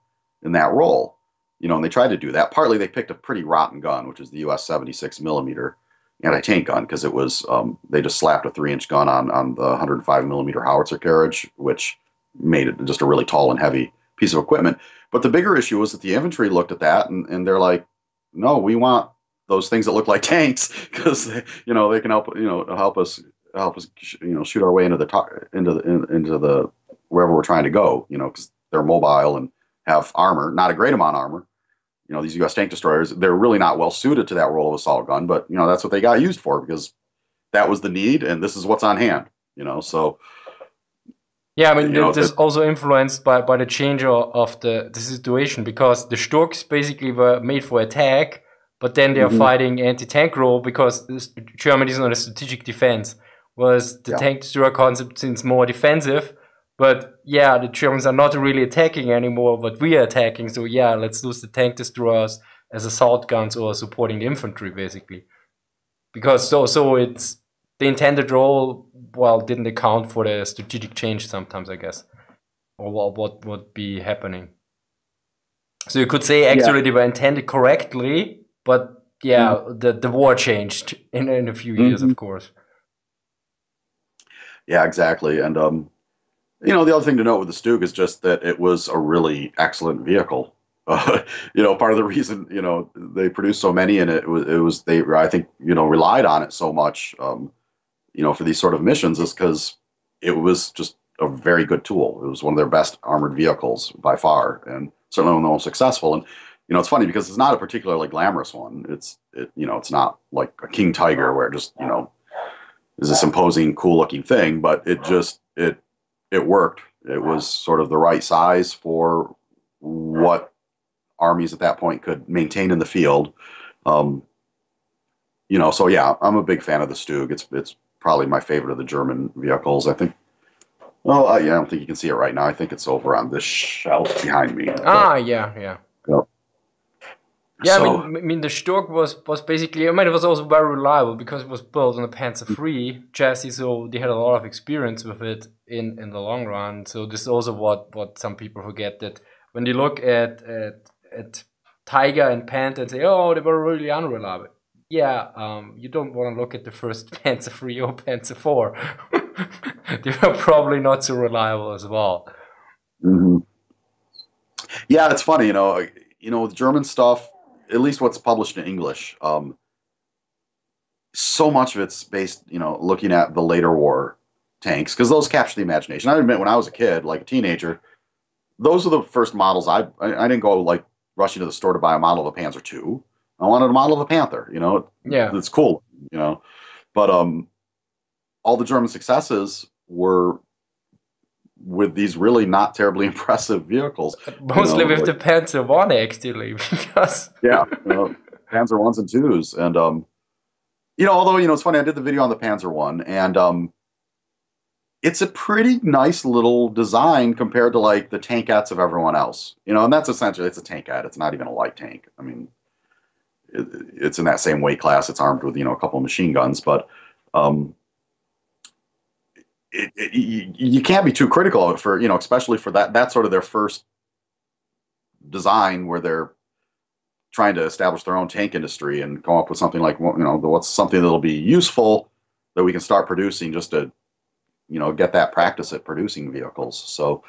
in that role? You know, and they tried to do that. Partly they picked a pretty rotten gun, which is the U.S. 76 millimeter anti-tank gun, because it was um, they just slapped a three-inch gun on on the 105 millimeter howitzer carriage, which made it just a really tall and heavy piece of equipment. But the bigger issue was that the infantry looked at that and, and they're like, no, we want those things that look like tanks because you know they can help you know help us help us you know shoot our way into the tar- into the into the wherever we're trying to go. You know because they're mobile and have armor, not a great amount of armor. You know these U.S. tank destroyers, they're really not well suited to that role of assault gun, but you know that's what they got used for because that was the need and this is what's on hand. You know so. Yeah, I mean, you know, this is also influenced by, by the change of the, the situation because the Stugs basically were made for attack, but then they are mm-hmm. fighting anti-tank role because Germany is not a strategic defense. Whereas the yeah. tank destroyer concept seems more defensive, but yeah, the Germans are not really attacking anymore, but we are attacking. So yeah, let's use the tank destroyers as assault guns or supporting the infantry basically, because so so it's the intended role well didn't account for the strategic change sometimes I guess, or what what would be happening. So you could say actually yeah. they were intended correctly, but yeah, mm. the the war changed in in a few years, mm-hmm. of course. Yeah, exactly. And um, you know, the other thing to note with the Stug is just that it was a really excellent vehicle. Uh, you know, part of the reason you know they produced so many and it was it was they I think you know relied on it so much. Um, you know, for these sort of missions is because it was just a very good tool. It was one of their best armored vehicles by far, and certainly one of the most successful. And you know, it's funny because it's not a particularly glamorous one. It's it, you know, it's not like a King Tiger where just you know is this imposing, cool looking thing, but it just it it worked. It was sort of the right size for what armies at that point could maintain in the field. Um, you know, so yeah, I'm a big fan of the Stug. It's it's probably my favorite of the German vehicles. I think. Well, I, I don't think you can see it right now. I think it's over on this shelf behind me. Ah, yeah, yeah. Yep. Yeah, so, I mean, I mean, the Stug was was basically. I mean, it was also very reliable because it was built on a Panzer III chassis, so they had a lot of experience with it in in the long run. So this is also what what some people forget that when they look at at at Tiger and Panther and say, oh, they were really unreliable. Yeah, um, you don't want to look at the first Panzer III or Panzer IV. they are probably not so reliable as well. Mm-hmm. Yeah, it's funny, you know. You know, with German stuff, at least what's published in English, um, so much of it's based, you know, looking at the later war tanks because those capture the imagination. I admit, when I was a kid, like a teenager, those are the first models I, I, I didn't go like rushing to the store to buy a model of a Panzer II. I wanted a model of a Panther. You know, yeah, it's cool. You know, but um, all the German successes were with these really not terribly impressive vehicles. Mostly you know, with like, the Panzer One, actually, because yeah, you know, Panzer ones and twos, and um, you know, although you know, it's funny. I did the video on the Panzer One, and um, it's a pretty nice little design compared to like the tankettes of everyone else. You know, and that's essentially it's a tankette. It's not even a light tank. I mean, it's in that same weight class. It's armed with you know a couple of machine guns, but um, it, it, you, you can't be too critical of it for you know especially for that that's sort of their first design where they're trying to establish their own tank industry and come up with something like you know what's something that'll be useful that we can start producing just to you know get that practice at producing vehicles so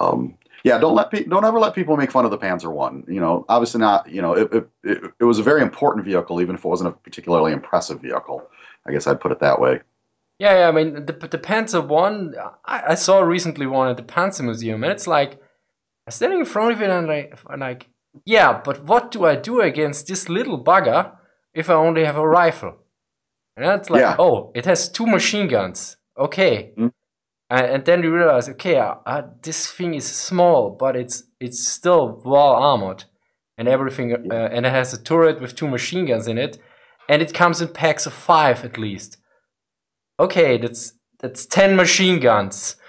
um, yeah don't let pe- don't ever let people make fun of the panzer one you know obviously not you know it, it, it, it was a very important vehicle even if it wasn't a particularly impressive vehicle i guess i'd put it that way yeah, yeah. I mean, the the Panzer one, I, I saw recently one at the Panzer Museum, and it's like I'm standing in front of it and like, I'm like, yeah, but what do I do against this little bugger if I only have a rifle? And it's like, yeah. oh, it has two machine guns. Okay. Mm. And, and then you realize, okay, uh, uh, this thing is small, but it's it's still well armored, and everything, uh, and it has a turret with two machine guns in it, and it comes in packs of five at least okay, that's that's ten machine guns.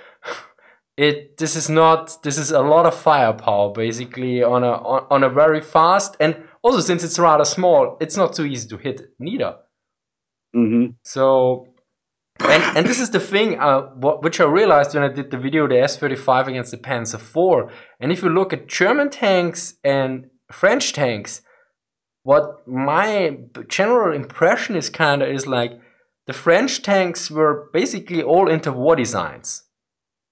It this is not this is a lot of firepower basically on a on, on a very fast and also since it's rather small, it's not so easy to hit neither. Mm-hmm. So and and this is the thing uh, what, which I realized when I did the video the S35 against the Panzer IV. And if you look at German tanks and French tanks, what my general impression is kind of is like the French tanks were basically all into war designs.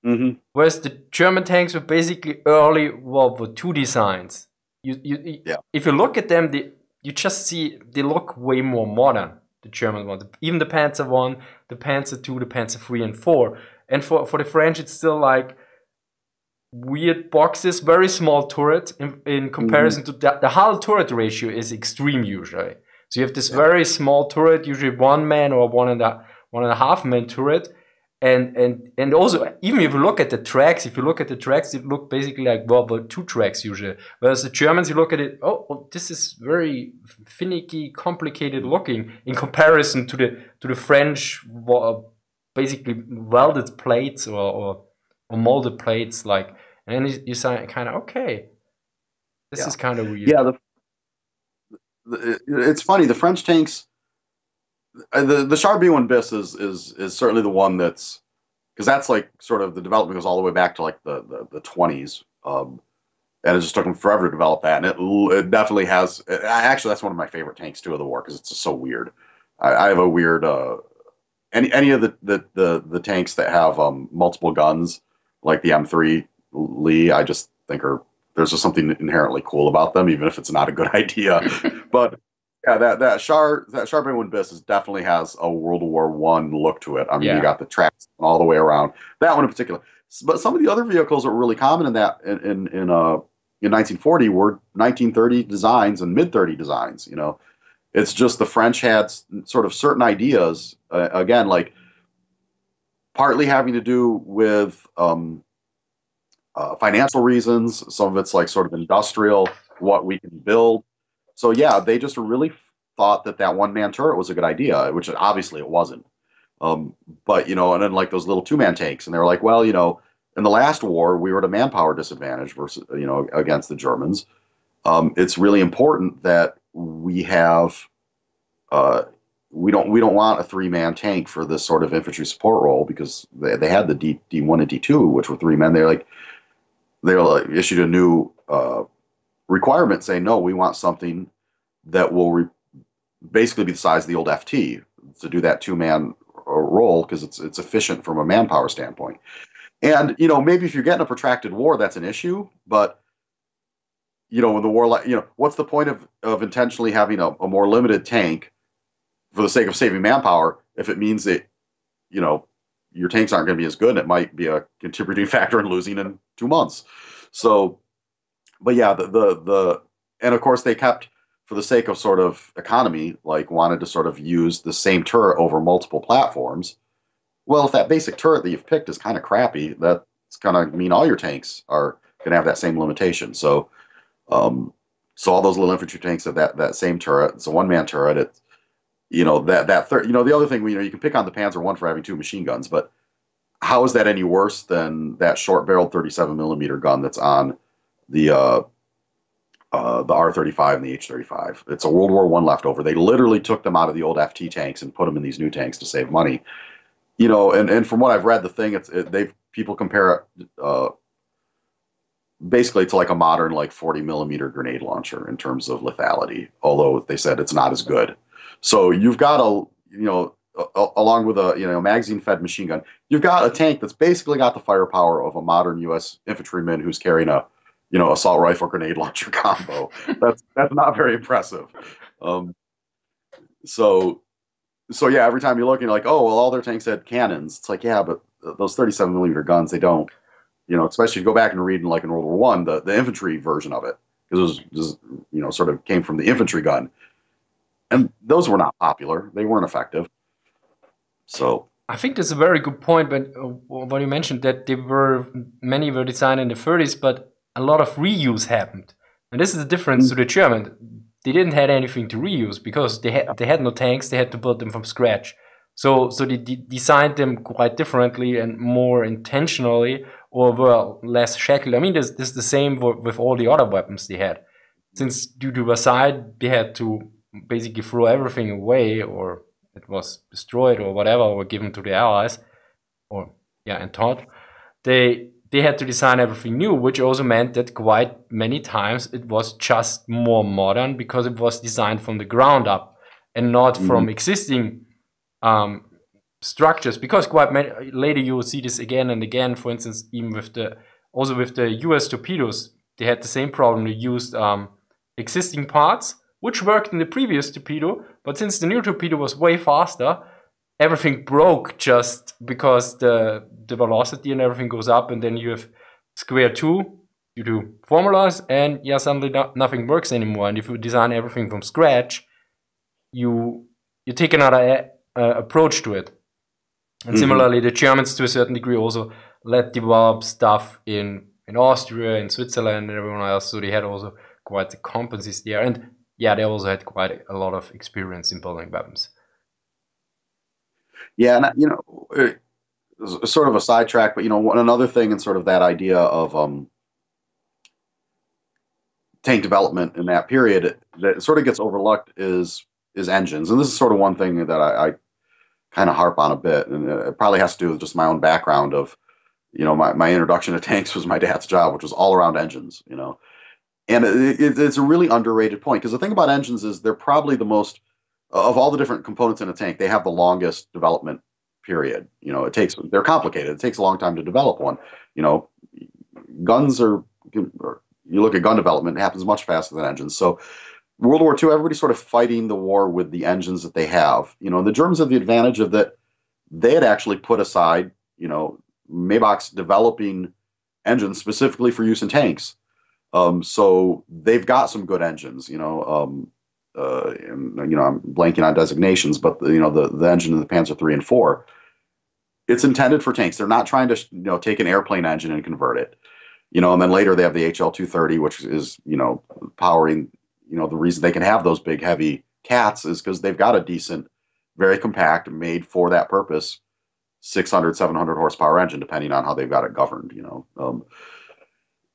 Mm-hmm. Whereas the German tanks were basically early World War II designs. You, you, yeah. If you look at them, they, you just see they look way more modern. The German ones, even the Panzer One, the Panzer Two, the Panzer Three and Four, and for for the French, it's still like weird boxes, very small turret in, in comparison mm-hmm. to the, the hull turret ratio is extreme usually. So you have this yeah. very small turret, usually one man or one and a one and a half man turret, and and and also even if you look at the tracks, if you look at the tracks, it look basically like World War II tracks usually. Whereas the Germans, you look at it, oh, oh, this is very finicky, complicated looking in comparison to the to the French, uh, basically welded plates or or, or molded plates, like, and you, you say kind of okay, this yeah. is kind of weird. Yeah, the, the, it's funny. The French tanks uh, the the Char B1 bis is is is certainly the one that's because that's like sort of the development goes all the way back to like the the, the 20s um, and it just took them forever to develop that and it, it definitely has it, actually that's one of my favorite tanks too of the war because it's just so weird. I, I have a weird uh, any any of the the the, the tanks that have um, multiple guns like the M3 Lee I just think are there's just something inherently cool about them even if it's not a good idea. But yeah, that that Char that B1 bis is definitely has a World War One look to it. I mean, yeah. you got the tracks all the way around. That one in particular, but some of the other vehicles that were really common in that in in, in uh in 1940 were 1930 designs and mid 30 designs. You know, it's just the French had sort of certain ideas. Uh, again, like partly having to do with um, uh, financial reasons. Some of it's like sort of industrial, what we can build so yeah, they just really thought that that one man turret was a good idea, which obviously it wasn't. Um, but you know, and then like those little two man tanks, and they were like, well, you know, in the last war we were at a manpower disadvantage versus you know against the Germans. Um, it's really important that we have. Uh, we don't we don't want a three man tank for this sort of infantry support role because they, they had the D D one and D two which were three men. They're like they like issued a new uh, requirement saying no, we want something that will re- basically be the size of the old FT to do that two man uh, role because it's it's efficient from a manpower standpoint. And you know maybe if you're getting a protracted war, that's an issue, but you know, when the war, like, you know, what's the point of, of intentionally having a, a more limited tank for the sake of saving manpower if it means that, you know, your tanks aren't going to be as good and it might be a contributing factor in losing in two months. So but yeah, the, the the and of course they kept for the sake of sort of economy, like wanted to sort of use the same turret over multiple platforms. Well, if that basic turret that you've picked is kind of crappy, that's to mean all your tanks are going to have that same limitation. So, um, so all those little infantry tanks have that that same turret. It's a one man turret. It, you know that that third. You know the other thing, you know, you can pick on the Panzer One for having two machine guns, but how is that any worse than that short barreled 37 millimeter gun that's on the uh, uh, the R35 and the H35. It's a World War One leftover. They literally took them out of the old FT tanks and put them in these new tanks to save money. You know, and, and from what I've read, the thing it's it, they've people compare it uh, basically to like a modern like 40 millimeter grenade launcher in terms of lethality. Although they said it's not as good. So you've got a you know along with a you know magazine fed machine gun, you've got a tank that's basically got the firepower of a modern U.S. infantryman who's carrying a you know, assault rifle grenade launcher combo. that's that's not very impressive. Um, so so yeah, every time you look, you're like, oh well, all their tanks had cannons. It's like yeah, but those 37 millimeter guns, they don't. You know, especially if you go back and read in like in World War One, the the infantry version of it, because it was just, you know sort of came from the infantry gun, and those were not popular. They weren't effective. So I think that's a very good point. But uh, what you mentioned that they were many were designed in the 30s, but a lot of reuse happened. And this is the difference mm. to the German. They didn't have anything to reuse because they had they had no tanks. They had to build them from scratch. So so they designed them quite differently and more intentionally, or well less shackled. I mean, this, this is the same with, with all the other weapons they had. Since due to Versailles, they had to basically throw everything away, or it was destroyed, or whatever, or given to the Allies, or yeah, and taught. They they had to design everything new, which also meant that quite many times it was just more modern because it was designed from the ground up and not mm-hmm. from existing um, structures because quite many, later you will see this again and again. For instance, even with the also with the U.S. torpedoes, they had the same problem. They used um, existing parts which worked in the previous torpedo, but since the new torpedo was way faster, everything broke just because the the velocity and everything goes up, and then you have square two you do formulas, and yeah, suddenly no, nothing works anymore. And if you design everything from scratch, you you take another uh, approach to it. And mm-hmm. similarly, the Germans, to a certain degree, also let develop stuff in in Austria, in Switzerland, and everyone else. So they had also quite the competencies there, and yeah, they also had quite a lot of experience in building weapons. Yeah, and you know, sort of a sidetrack, but you know, another thing, and sort of that idea of um, tank development in that period that sort of gets overlooked is is engines, and this is sort of one thing that I, I kind of harp on a bit, and it probably has to do with just my own background of, you know, my, my introduction to tanks was my dad's job, which was all around engines, you know, and it, it, it's a really underrated point because the thing about engines is they're probably the most of all the different components in a tank, they have the longest development period. You know, it takes they're complicated. It takes a long time to develop one. You know, guns are, you look at gun development, it happens much faster than engines. So World War II, everybody's sort of fighting the war with the engines that they have. You know, the Germans have the advantage of that they had actually put aside, you know, Maybach's developing engines specifically for use in tanks. Um, so they've got some good engines, you know. Um, uh, you know, I'm blanking on designations, but you know, the the engine in the Panzer three and four, it's intended for tanks. They're not trying to you know take an airplane engine and convert it you know, and then later they have the HL 230, which is, you know, powering, you know, the reason they can have those big, heavy cats is because they've got a decent, very compact, made for that purpose, 600, 700 horsepower engine, depending on how they've got it governed, you know. Um,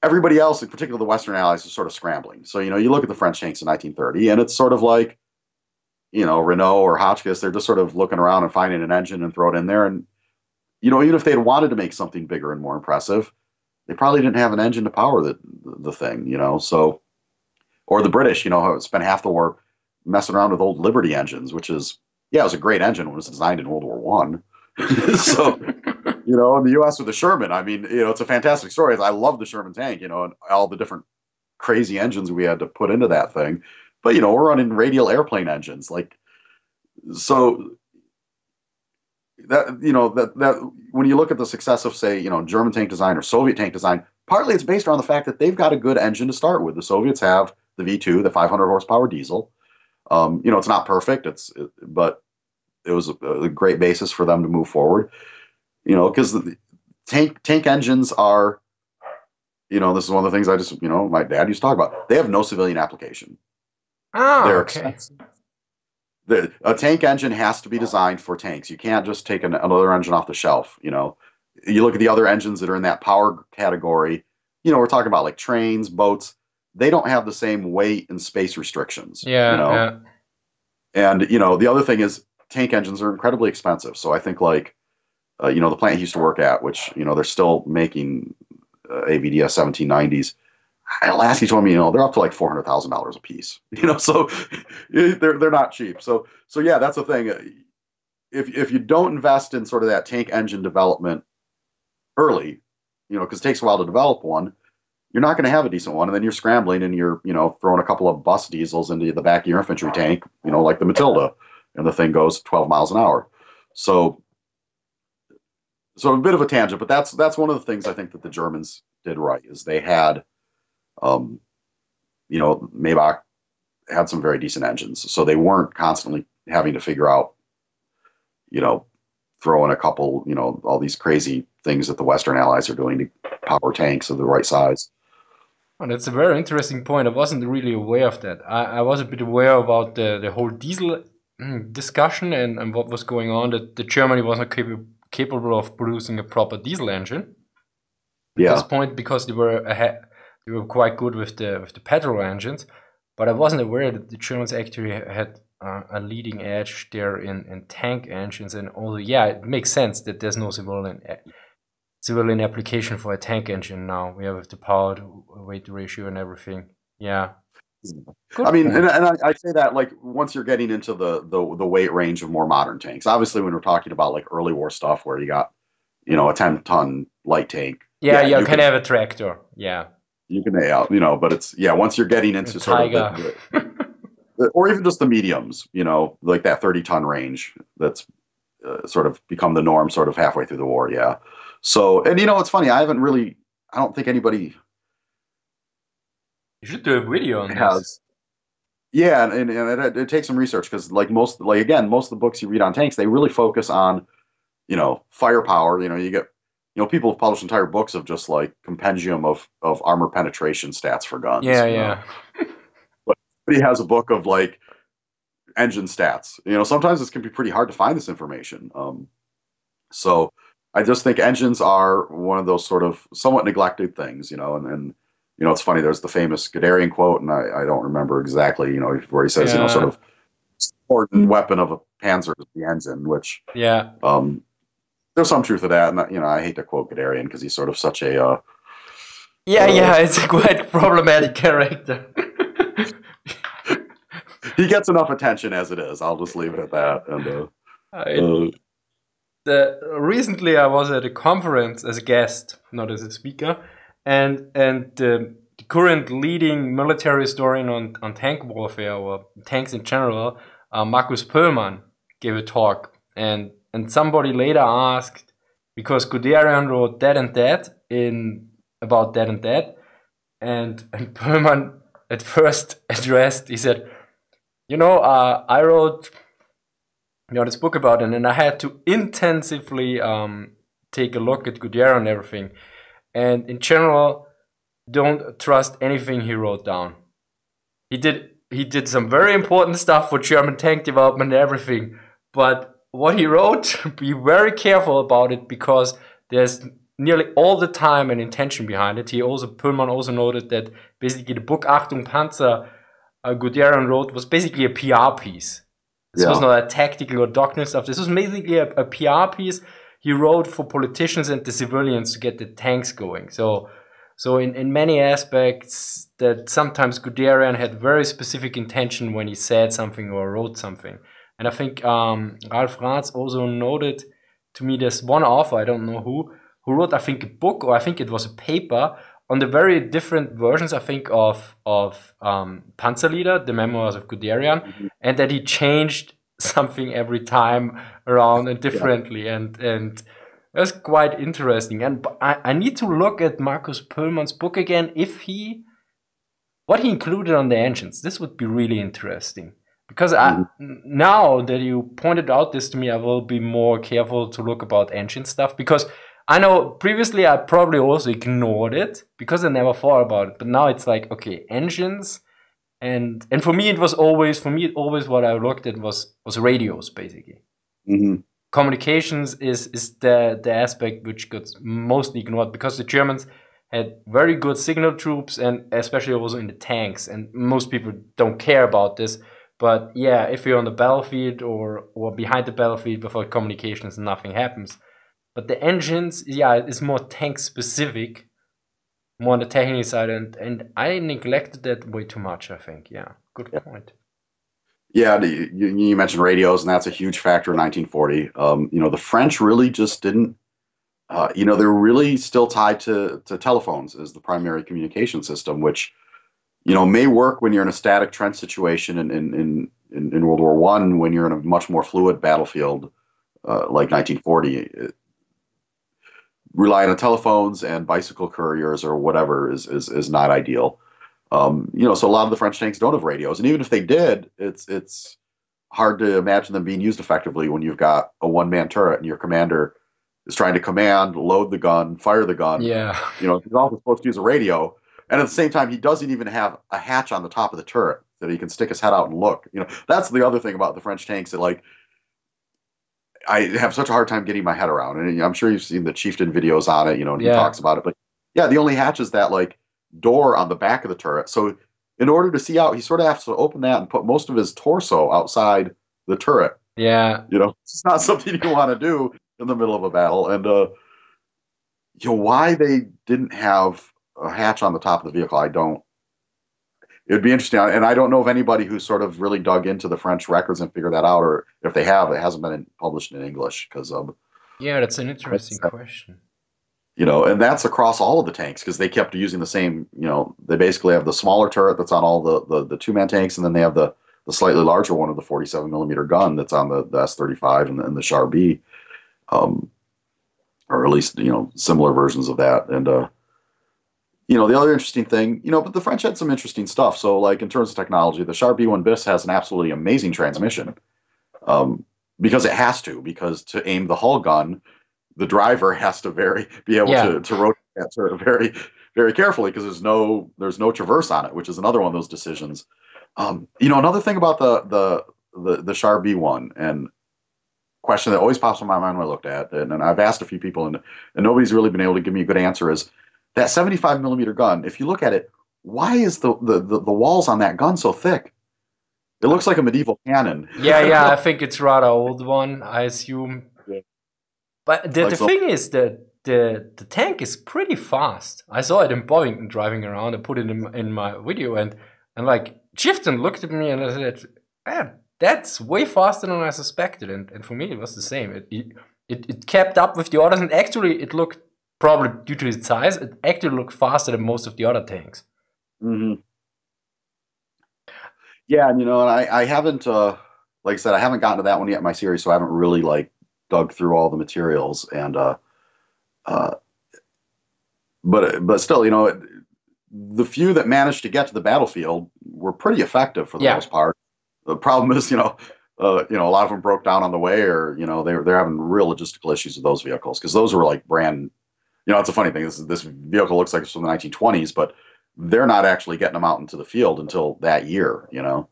everybody else, in particular the Western Allies, is sort of scrambling. So, you know, you look at the French tanks in 1930, and it's sort of like, you know, Renault or Hotchkiss, they're just sort of looking around and finding an engine and throw it in there. And, you know, even if they'd wanted to make something bigger and more impressive, they probably didn't have an engine to power the the thing, you know. So, or the British, you know, spent half the war messing around with old Liberty engines, which is yeah, it was a great engine when it was designed in World War One. so, you know, in the U.S. with the Sherman, I mean, you know, it's a fantastic story. I love the Sherman tank, you know, and all the different crazy engines we had to put into that thing. But you know, we're running radial airplane engines, like so that you know that that when you look at the success of say you know German tank design or Soviet tank design, partly it's based around the fact that they've got a good engine to start with. The Soviets have the V2, the 500 horsepower diesel. Um, you know, it's not perfect, it's it, but it was a, a, great basis for them to move forward. You know, because the tank tank engines are, you know, this is one of the things I just you know my dad used to talk about. They have no civilian application. Oh, They're okay. Expensive the, a tank engine has to be designed for tanks. You can't just take an, another engine off the shelf. You know, you look at the other engines that are in that power category. You know, we're talking about like trains, boats. They don't have the same weight and space restrictions. Yeah. You know? yeah. And you know, the other thing is tank engines are incredibly expensive. So I think like, uh, you know, the plant he used to work at, which you know they're still making uh, AVDS 1790s last he told me, you know, they're up to like four hundred thousand dollars a piece. You know, so they're they're not cheap. So so yeah, that's the thing. If if you don't invest in sort of that tank engine development early, you know, because it takes a while to develop one, you're not going to have a decent one, and then you're scrambling and you're you know throwing a couple of bus diesels into the back of your infantry tank, you know, like the Matilda, and the thing goes 12 miles an hour. So so a bit of a tangent, but that's that's one of the things I think that the Germans did right is they had um, you know, Maybach had some very decent engines, so they weren't constantly having to figure out, you know, throw in a couple, you know, all these crazy things that the Western Allies are doing to power tanks of the right size. Oh, that's a very interesting point. I wasn't really aware of that. I, I was a bit aware about the, the whole diesel mm, discussion and, and what was going on, that the Germany wasn't capable of producing a proper diesel engine. At this point, because they were ahead, they were quite good with the with the petrol engines, but I wasn't aware that the Germans actually had uh, a leading edge there in, in tank engines. And also, yeah, it makes sense that there's no civilian civilian application for a tank engine now. We have the power to weight ratio and everything. Yeah. Good I mean, and, and I, I, say that like once you're getting into the, the the weight range of more modern tanks. Obviously, when we're talking about like early war stuff, where you got you know a ten ton light tank. Yeah, yeah, you, you can, can, have a tractor. Yeah, you can out, you know, but it's yeah. Once you're getting into a sort tiger. of the, the, or even just the mediums, you know, like that thirty ton range. That's uh, sort of become the norm, sort of halfway through the war. Yeah. So, and you know, it's funny. I haven't really. I don't think anybody you should do a video on has, this. Yeah, and, and it, it, takes some research because, like most, like again, most of the books you read on tanks, they really focus on, you know, firepower. You know, you get, you know, people have published entire books of just like compendium of of armor penetration stats for guns. Yeah, yeah. but he has a book of like engine stats. You know, sometimes this can be pretty hard to find this information. Um, so I just think engines are one of those sort of somewhat neglected things. You know, and, and you know, it's funny. There's the famous Guderian quote, and I, I don't remember exactly, you know, where he says, yeah. you know, sort of important weapon of a Panzer is the engine, which yeah, um, there's some truth to that. And you know, I hate to quote Guderian because he's sort of such a uh, yeah, uh, yeah, it's a quite problematic character. he gets enough attention as it is. I'll just leave it at that. And uh, I, uh, the, recently, I was at a conference as a guest, not as a speaker and and the current leading military historian on, on tank warfare or tanks in general, uh, Markus Pöhlmann, gave a talk, and and somebody later asked because Guderian wrote Dead and Dead in about Dead and Dead, and and Pöhlmann at first addressed he said, you know, uh, I wrote you know this book about it, and I had to intensively um, take a look at Guderian and everything and in general don't trust anything he wrote down. He did he did some very important stuff for german tank development and everything but what he wrote be very careful about it because there's nearly all the time and intention behind it. He also Pöhlmann also noted that basically the book achtung panzer uh, Guderian wrote was basically a pr piece. This yeah. was not a tactical or doctrine stuff. This was basically a, a pr piece he wrote for politicians and the civilians to get the tanks going. So, so in, in many aspects, that sometimes Guderian had very specific intention when he said something or wrote something. And I think um, Ralf Raths also noted to me there's one author, I don't know who, who wrote, I think, a book or I think it was a paper on the very different versions, I think, of of um, Panzer Leader, the memoirs of Guderian, mm -hmm. and that he changed something every time around and differently yeah. and and that's quite interesting and I, I need to look at Markus Pöhlmann's book again if he what he included on the engines this would be really interesting because I, mm-hmm. now that you pointed out this to me I will be more careful to look about engine stuff because I know previously I probably also ignored it because I never thought about it but now it's like okay engines and and for me it was always for me always what I looked at was was radios basically. Mm-hmm. Communications is is the the aspect which gets mostly ignored because the Germans had very good signal troops and especially also in the tanks and most people don't care about this but yeah if you're on the battlefield or or behind the battlefield without communications nothing happens but the engines yeah is more tank specific more on the technical side, and and I neglected that way too much. I think, yeah, good yeah. point. Yeah, the, you, you, mentioned radios, and that's a huge factor in 1940. Um, you know, the French really just didn't. Uh, you know, they're really still tied to to telephones as the primary communication system, which you know may work when you're in a static trench situation in in in, in World War One when you're in a much more fluid battlefield uh, like 1940 relying on telephones and bicycle couriers or whatever is is, is not ideal. Um, you know, so a lot of the French tanks don't have radios, and even if they did, it's it's hard to imagine them being used effectively when you've got a one man turret and your commander is trying to command, load the gun, fire the gun. Yeah, you know, he's also supposed to use a radio, and at the same time, he doesn't even have a hatch on the top of the turret that he can stick his head out and look. You know, that's the other thing about the French tanks that like I have such a hard time getting my head around. And I'm sure you've seen the Chieftain videos on it, you know, and yeah. he talks about it. But yeah, the only hatch is that like door on the back of the turret. So in order to see out, he sort of has to open that and put most of his torso outside the turret. Yeah. You know, it's not something you want to do in the middle of a battle. And uh you know, why they didn't have a hatch on the top of the vehicle, I don't it would be interesting. And I don't know of anybody who sort of really dug into the French records and figured that out, or if they have, it hasn't been published in English because of. Yeah, that's an interesting question. You know, and that's across all of the tanks because they kept using the same. You know, they basically have the smaller turret that's on all the the, the two man tanks, and then they have the the slightly larger one of the 47 millimeter gun that's on the, the S35 and the, and the Char B, um, or at least you know similar versions of that. And uh, you know, the other interesting thing, you know, but the French had some interesting stuff. So, like in terms of technology, the Char B1 bis has an absolutely amazing transmission um, because it has to. Because to aim the hull gun, the driver has to very be able yeah. to to rotate that turret very very carefully because there's no there's no traverse on it, which is another one of those decisions. Um, you know, another thing about the the the the Char B1 and question that always pops in my mind when I looked at it, and I've asked a few people, and and nobody's really been able to give me a good answer is that 75 millimeter gun, if you look at it, why is the, the, the, the walls on that gun so thick? It looks like a medieval cannon. Yeah, yeah, I think it's rather old one, I assume. Yeah. But the, like the so thing is that the the tank is pretty fast. I saw it in Bovington driving around. I put it in, in my video, and and like Chieftain looked at me and I said, "Man, that's way faster than I suspected." And and for me, it was the same. It it, it kept up with the others, and actually, it looked probably due to its size, it actually looked faster than most of the other tanks. Mm-hmm. Yeah, and you know, and I, I haven't, uh, like I said, I haven't gotten to that one yet in my series, so I haven't really like dug through all the materials, and uh, uh, but but still, you know, the few that managed to get to the battlefield were pretty effective for the yeah. most part. The problem is, you know, uh, you know, a lot of them broke down on the way, or you know, they they're having real logistical issues with those vehicles because those were like brand you know, it's a funny thing. This this vehicle looks like it's from the 1920s, but they're not actually getting them out into the field until that year. You know,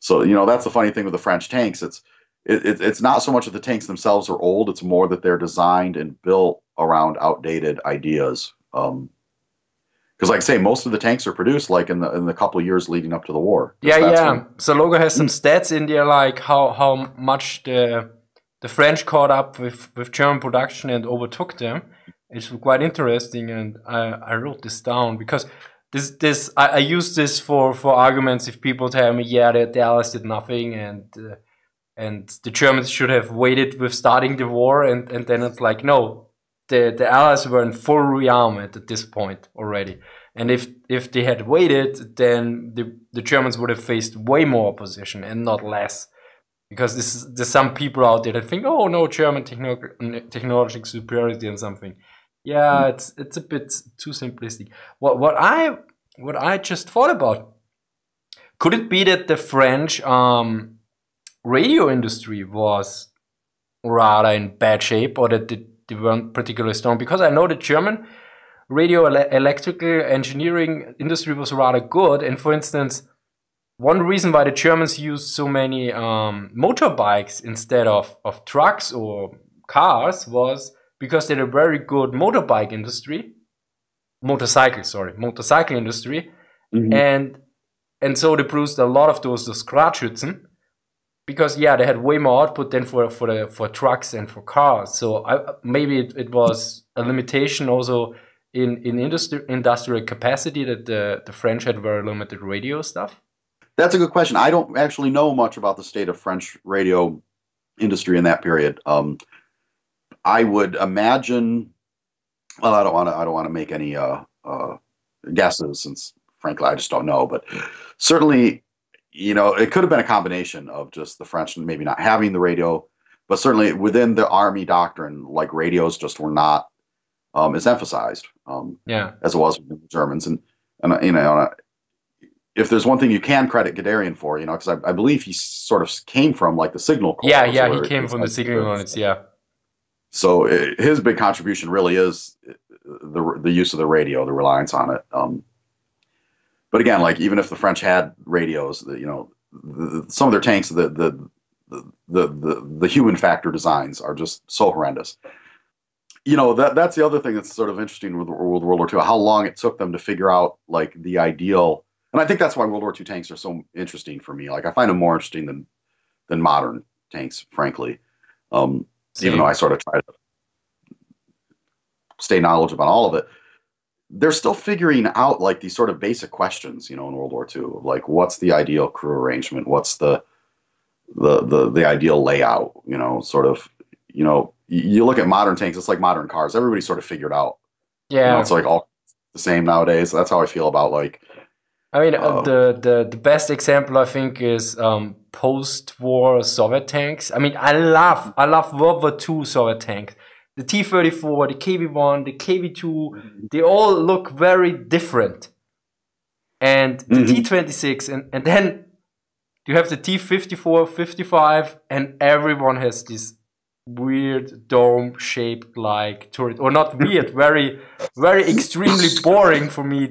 so you know that's the funny thing with the French tanks. It's it, it's not so much that the tanks themselves are old; it's more that they're designed and built around outdated ideas. Um, because like I say, most of the tanks are produced like in the in the couple of years leading up to the war. Yeah, yeah. When... Zaloga has some stats in there, like how how much the the French caught up with with German production and overtook them it's quite interesting, and I, I wrote this down because this this I, I use this for for arguments if people tell me yeah the, Allies did nothing and uh, and the Germans should have waited with starting the war and and then it's like no the the Allies were in full rearmament at this point already. And if if they had waited then the the Germans would have faced way more opposition and not less. Because this there's some people out there that think oh no German techno technological superiority and something yeah, it's it's a bit too simplistic. What what I what I just thought about could it be that the French um, radio industry was rather in bad shape, or that they, they weren't particularly strong? Because I know the German radio ele electrical engineering industry was rather good, and for instance. One reason why the Germans used so many um, motorbikes instead of, of trucks or cars was because they're a very good motorbike industry, motorcycle, sorry, motorcycle industry, mm-hmm. and and so they produced a lot of those those Kradschützen because yeah, they had way more output than for for the for trucks and for cars. So I, maybe it, it was a limitation also in in industry industrial capacity that the the French had very limited radio stuff. That's a good question. I don't actually know much about the state of French radio industry in that period. Um, I would imagine. Well, I don't want to. I don't want to make any uh, uh, guesses since, frankly, I just don't know. But certainly, you know, it could have been a combination of just the French maybe not having the radio, but certainly within the army doctrine, like radios just were not um, as emphasized. Um, yeah, as it was with the Germans, and and you know, if there's one thing you can credit Guderian for, you know, because I, I, believe he sort of came from like the signal. Corps, yeah, yeah, he came from the signal units. Yeah. So it, his big contribution really is the the use of the radio, the reliance on it. Um, but again, like even if the French had radios, the, you know, the, some of their tanks, the, the the the the human factor designs are just so horrendous. You know that that's the other thing that's sort of interesting with World World War II. How long it took them to figure out like the ideal, and I think that's why World War II tanks are so interesting for me. Like I find them more interesting than than modern tanks, frankly. Um, even though I sort of try to stay knowledgeable on all of it. they're still figuring out like these sort of basic questions, you know, in World War II, like what's the ideal crew arrangement, what's the the the the ideal layout, you know, sort of, you know, you look at modern tanks, it's like modern cars. Everybody sort of figured out. Yeah, you know, it's like all the same nowadays. That's how I feel about like. I mean, uh, the the the best example I think is um, post-war Soviet tanks. I mean, I love I love World War II Soviet tanks. The T-34, the KV-1, the KV-2, mm-hmm. they all look very different. And the mm-hmm. T-26, and, and then you have the T-54, 55, and everyone has this weird dome shaped like turret or not weird very very extremely boring for me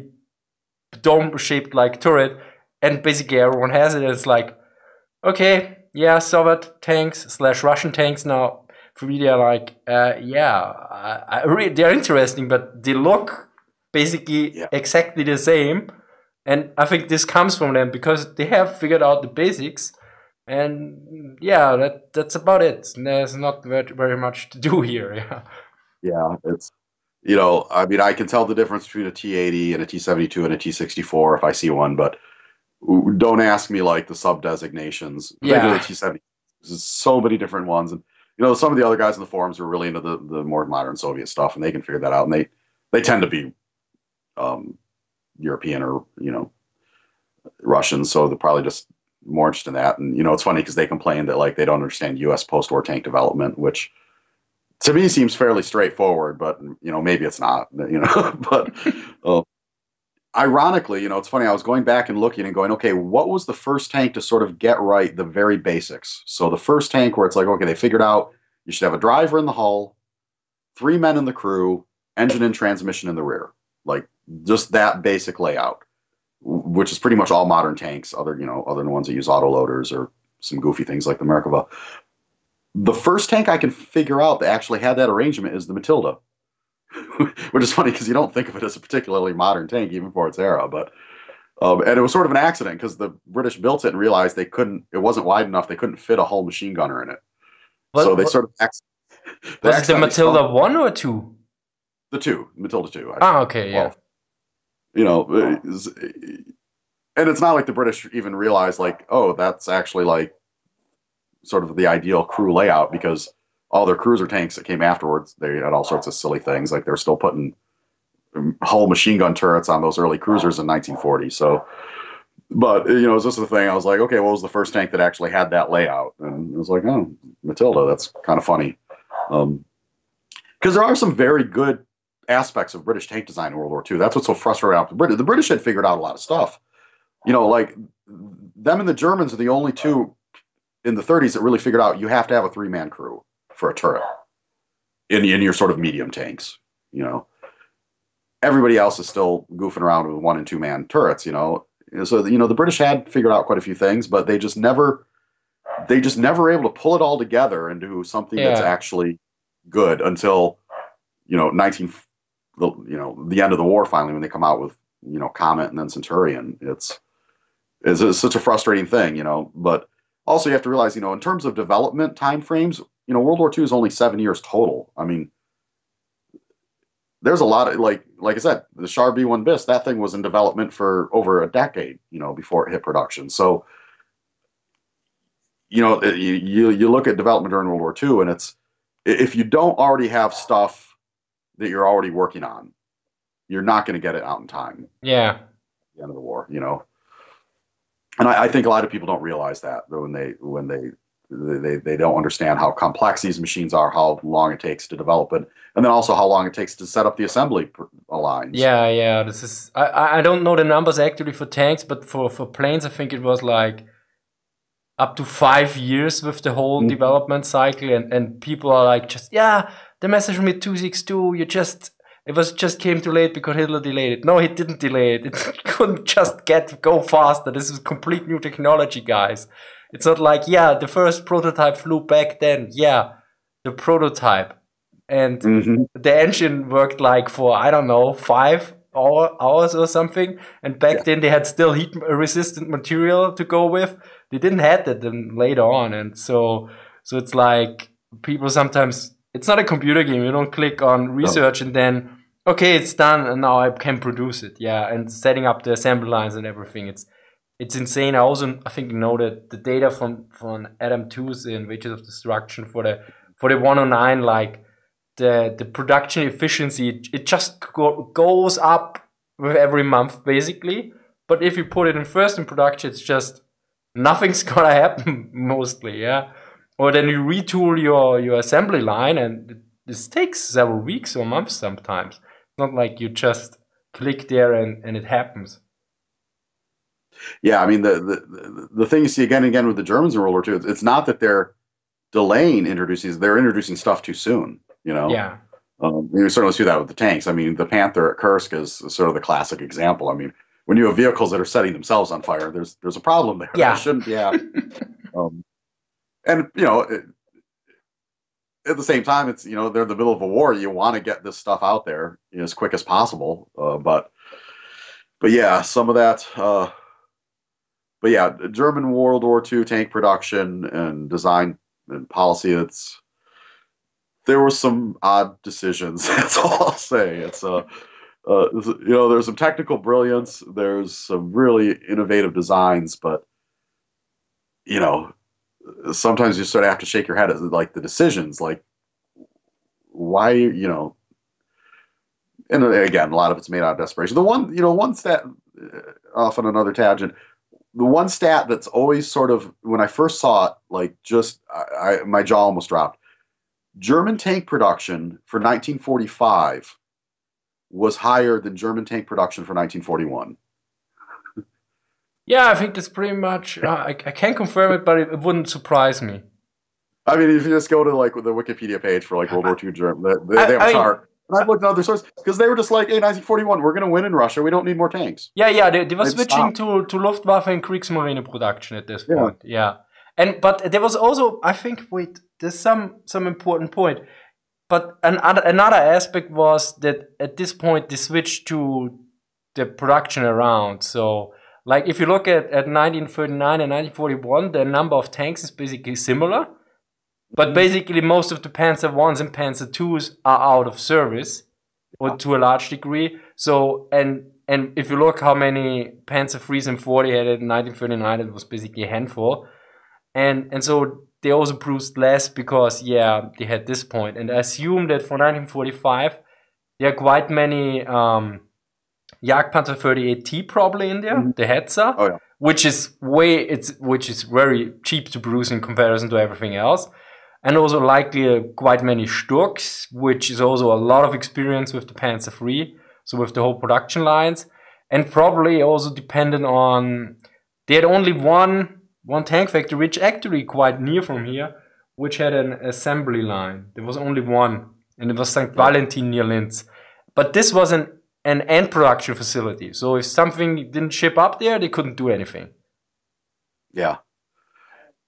dome shaped like turret and basically everyone has it it's like okay yeah soviet tanks slash russian tanks now for me they're like uh, yeah I, I they're interesting but they look basically yeah. exactly the same and i think this comes from them because they have figured out the basics and yeah, that that's about it. There's not very, very much to do here. Yeah. Yeah, it's you know, I mean, I can tell the difference between a T80 and a T72 and a T64 if I see one, but don't ask me like the sub designations. Yeah. T70. There's so many different ones, and you know, some of the other guys in the forums are really into the the more modern Soviet stuff, and they can figure that out, and they they tend to be um, European or you know Russian, so they're probably just more interested in that. And you know, it's funny because they complain that like they don't understand U.S. post-war tank development, which to me seems fairly straightforward. But you know, maybe it's not. You know, but uh, ironically, you know, it's funny. I was going back and looking and going, okay, what was the first tank to sort of get right the very basics? So the first tank where it's like, okay, they figured out you should have a driver in the hull, three men in the crew, engine and transmission in the rear, like just that basic layout which is pretty much all modern tanks, other you know, other than the ones that use autoloaders or some goofy things like the Merkava. The first tank I can figure out that actually had that arrangement is the Matilda, which is funny because you don't think of it as a particularly modern tank even for its era. But um, and it was sort of an accident because the British built it and realized they couldn't, it wasn't wide enough. They couldn't fit a whole machine gunner in it. What, so they what, sort of. was the Matilda one or two? The two, Matilda two. Ah, okay, yeah. You know, and it's not like the British even realized like, oh, that's actually like sort of the ideal crew layout because all their cruiser tanks that came afterwards, they had all sorts of silly things like they're still putting whole machine gun turrets on those early cruisers in 1940. So, but you know, it's just the thing. I was like, okay, what was the first tank that actually had that layout? And I was like, oh, Matilda. That's kind of funny. Um, because there are some very good aspects of British tank design in World War II. That's what's so frustrating about the British. The British had figured out a lot of stuff. You know, like them and the Germans are the only two in the 30s that really figured out you have to have a three man crew for a turret in, in your sort of medium tanks. You know, everybody else is still goofing around with one and two man turrets. You know, so you know the British had figured out quite a few things, but they just never they just never able to pull it all together into something yeah. that's actually good until you know 19 the you know the end of the war finally when they come out with you know Comet and then Centurion. It's it's, it's such a frustrating thing, you know. But also you have to realize, you know, in terms of development time frames, you know, World War II is only seven years total. I mean, there's a lot of like like I said, the Char B1 bis that thing was in development for over a decade, you know, before it hit production. So, you know, you you look at development during World War II, and it's if you don't already have stuff that you're already working on. You're not going to get it out in time. Yeah. the end of the war, you know. And I, I, think a lot of people don't realize that when they when they they they don't understand how complex these machines are, how long it takes to develop it, and then also how long it takes to set up the assembly lines. Yeah, yeah. This is I I don't know the numbers actually for tanks, but for for planes, I think it was like up to five years with the whole mm-hmm. development cycle, and and people are like just yeah the Messerschmitt 262, you just it was just came too late because Hitler delayed it. No, he didn't delay it. It couldn't just get go faster. This is complete new technology, guys. It's not like yeah, the first prototype flew back then. Yeah, the prototype, and mm-hmm. the engine worked like for I don't know five hour, hours or something. And back yeah. then they had still heat resistant material to go with. They didn't have that then later on, and so so it's like people sometimes it's not a computer game. You don't click on research and then okay, it's done, and now I can produce it. Yeah, and setting up the assembly lines and everything. It's it's insane. I also I think you know that the data from from Adam Tooze in Wages of Destruction for the for the 109 like the the production efficiency it, it just go, goes up with every month basically. But if you put it in first in production, it's just nothing's gonna happen mostly. Yeah, or then you retool your your assembly line and this takes several weeks or months sometimes. It's not like you just click there and, and it happens. Yeah, I mean the, the the thing you see again and again with the Germans in World War II, it's, it's not that they're delaying introducing; they're introducing stuff too soon. You know. Yeah. Um, you certainly see that with the tanks. I mean, the Panther at Kursk is sort of the classic example. I mean, when you have vehicles that are setting themselves on fire, there's there's a problem there. Yeah. There shouldn't. Yeah. um, and you know, it, at the same time, it's you know they're in the middle of a war. You want to get this stuff out there you know, as quick as possible. Uh, but but yeah, some of that. Uh, but yeah, German World War II tank production and design and policy. It's there were some odd decisions. That's all I'll say. It's uh, uh, you know, there's some technical brilliance. There's some really innovative designs, but you know, sometimes you sort of have to shake your head at like the decisions, like why you know. And again, a lot of it's made out of desperation. The one, you know, one stat, uh, off on another tangent, the one stat that's always sort of when I first saw it, like just I, I, my jaw almost dropped. German tank production for 1945 was higher than German tank production for 1941. Yeah, I think that's pretty much. Uh, I, I can't confirm it, but it, it, wouldn't surprise me. I mean, if you just go to like the Wikipedia page for like World War II German, they, they, they have a chart. And I've looked at other sources because they were just like, "Hey, 1941, we're going to win in Russia. We don't need more tanks." Yeah, yeah, they, they were They'd switching to to Luftwaffe and Kriegsmarine production at this point. Yeah. yeah, and but there was also, I think, wait, there's some some important point. But another another aspect was that at this point they switched to the production around. So like if you look at, at 1939 and 1941, the number of tanks is basically similar. But mm-hmm. basically most of the Panzer 1s and Panzer 2s are out of service or to a large degree. So and and if you look how many Panzer 3s and 40 had in 1939, it was basically a handful. And and so they also produced less because yeah, they had this point. And I assume that for 1945 there are quite many um, Jagdpanzer 38T probably in there, mm-hmm. the Hetzer, oh, yeah. which is way it's which is very cheap to produce in comparison to everything else, and also likely uh, quite many Stugs, which is also a lot of experience with the Panzer III, so with the whole production lines, and probably also dependent on they had only one one tank factory, which actually quite near from here, which had an assembly line. There was only one, and it was St. Valentin near Linz. But this was an an end production facility. So if something didn't ship up there, they couldn't do anything. Yeah.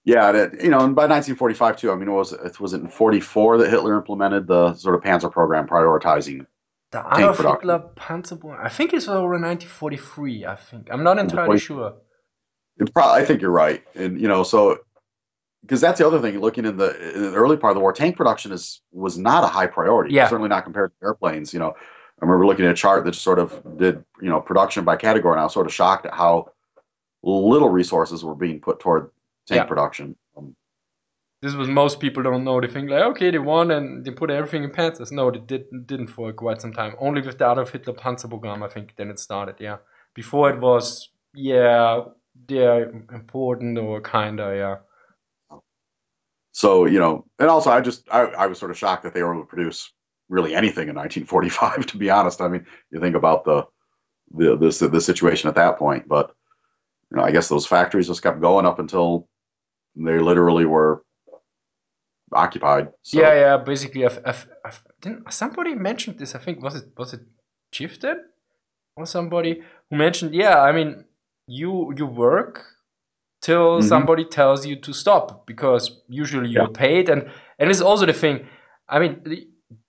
Yeah, that, you know, and by 1945 too. I mean, it was it was it in 44 that Hitler implemented the sort of Panzer program prioritizing the Adolf Hitler Panzer. I think it's over 1943. I think I'm not entirely 40, sure. Probably, I think you're right, and you know, so because that's the other thing. Looking in the, in the early part of the war, tank production is was not a high priority. Yeah. certainly not compared to airplanes. You know, I remember looking at a chart that sort of did, you know, production by category, and I was sort of shocked at how little resources were being put toward tank yeah. production. Um, this was most people don't know. They think like, okay, they won and they put everything in Panzers. No, they didn't, didn't for quite some time. Only with the Adolf Hitler Panzer program, I think, then it started. Yeah, before it was, yeah, they're important or kinda, yeah. So you know, and also I just I, I was sort of shocked that they were able to produce really anything in 1945. To be honest, I mean, you think about the the this the situation at that point, but you know, I guess those factories just kept going up until they literally were occupied. So. Yeah, yeah. Basically, I've, I've, I've, didn't somebody mentioned this? I think was it was it Shifted or somebody who mentioned? Yeah, I mean, you you work till mm-hmm. somebody tells you to stop because usually you're yeah. paid, and and it's also the thing. I mean,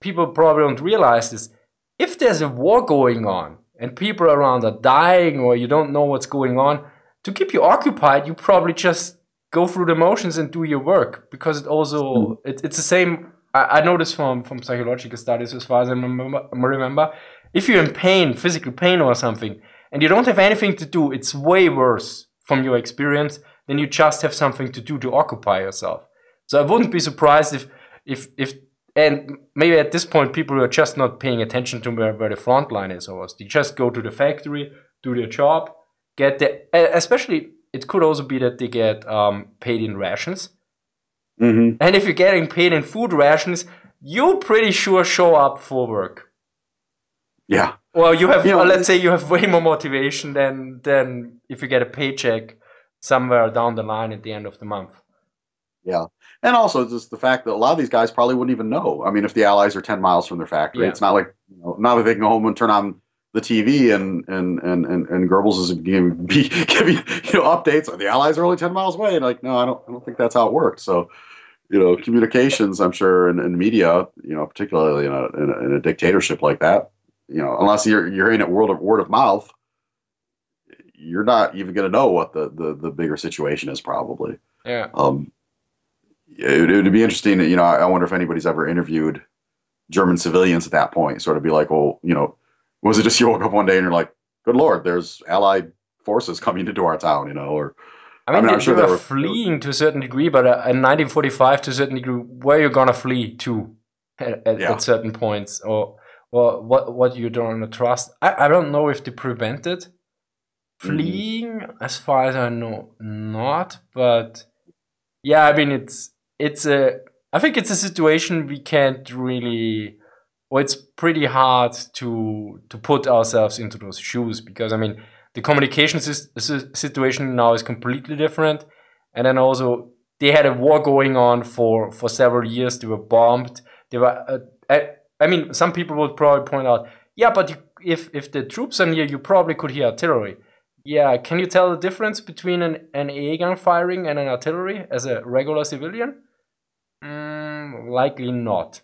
people probably don't realize this. If there's a war going on and people around are dying or you don't know what's going on, to keep you occupied, you probably just go through the motions and do your work because it also mm. it, it's the same. I, I know this from from psychological studies as far as I remember. remember if you're in pain, physical pain or something, and you don't have anything to do, it's way worse from your experience than you just have something to do to occupy yourself. So I wouldn't be surprised if if if and maybe at this point people are just not paying attention to where, where the front line is or they just go to the factory, do their job, get the especially it could also be that they get um, paid in rations. Mm-hmm. And if you're getting paid in food rations, you pretty sure show up for work. Yeah. Well, you have, You know, let's say you have way more motivation than than if you get a paycheck somewhere down the line at the end of the month. Yeah. And also just the fact that a lot of these guys probably wouldn't even know. I mean, if the Allies are 10 miles from their factory, Yeah. it's not like, you know, not that they can go home and turn on the TV and, and, and, and, and Goebbels is giving, be, giving, you know, updates. The Allies are only 10 miles away. And like, no, I don't, I don't think that's how it worked. So, you know, communications, I'm sure, and, and media, you know, particularly in a, in a, in a dictatorship like that, you know, unless you're, you're hearing it word of, word of mouth, you're not even going to know what the, the, the bigger situation is probably. Yeah. Um, it, it would be interesting. You know, I, wonder if anybody's ever interviewed German civilians at that point. Sort of be like, well, you know, was it just you woke up one day and you're like, good lord, there's Allied forces coming into our town, you know, or I mean, I mean, they, sure they were were- fleeing to a certain degree, but uh, in 1945, to a certain degree, where you're gonna flee to at, at, Yeah. at certain points, or or what what you don't want to trust? I, I don't know if they prevented Mm-hmm. fleeing, as far as I know, not. But yeah, I mean, it's it's a I think it's a situation we can't really. Well, it's pretty hard to to put ourselves into those shoes because I mean the communication situation now is completely different, and then also they had a war going on for for several years. They were bombed. They were. Uh, I, I mean, some people would probably point out, yeah, but you, if if the troops are near, you probably could hear artillery. Yeah, can you tell the difference between an, an AA gun firing and an artillery as a regular civilian? Mm, likely not.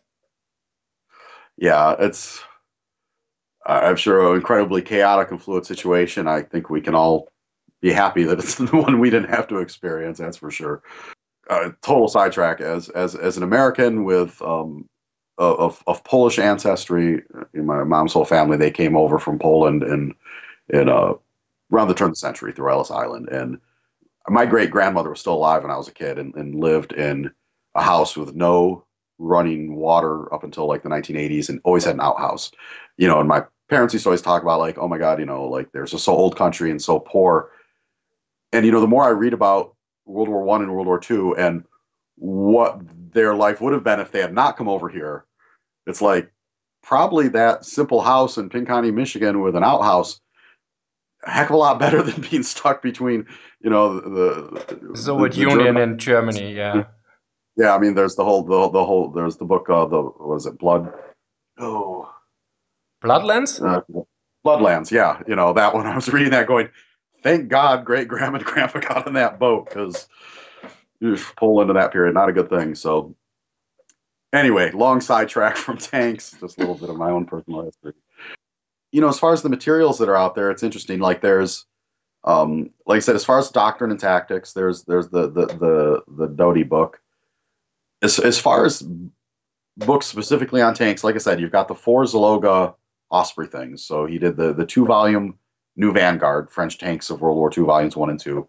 yeah, it's I'm sure an incredibly chaotic and fluid situation. I think we can all be happy that it's the one we didn't have to experience. That's for sure. Uh, total sidetrack as as as an American with um, of of Polish ancestry. In my mom's whole family, they came over from Poland and in uh, around the turn of the century through Ellis Island. And my great grandmother was still alive when I was a kid and, and lived in a house with no running water up until like the 1980s and always had an outhouse. You know, and my parents used to always talk about like, oh my God, you know, like there's a so old country and so poor. And you know, the more I read about World War One and World War Two and what their life would have been if they had not come over here, it's like probably that simple house in Pinconning, Michigan with an outhouse a heck of a lot better than being stuck between, you know, the, the Soviet the Union German- and Germany, yeah. Yeah, I mean, there's the whole, the, the whole, there's the book, uh, the, what is it, Blood? Oh, Bloodlands? uh, Bloodlands. Yeah, you know that one. I was reading that, going, thank God, great grandma and grandpa got in that boat because pull into that period, not a good thing. So, anyway, long sidetrack from tanks. Just a little bit of my own personal history. You know, as far as the materials that are out there, it's interesting. Like there's, um, like I said, as far as doctrine and tactics, there's there's the the the the Doughty book. As as far as books specifically on tanks, like I said, you've got the four Zaloga Osprey things. So he did the the two volume New Vanguard French tanks of World War II volumes one and two.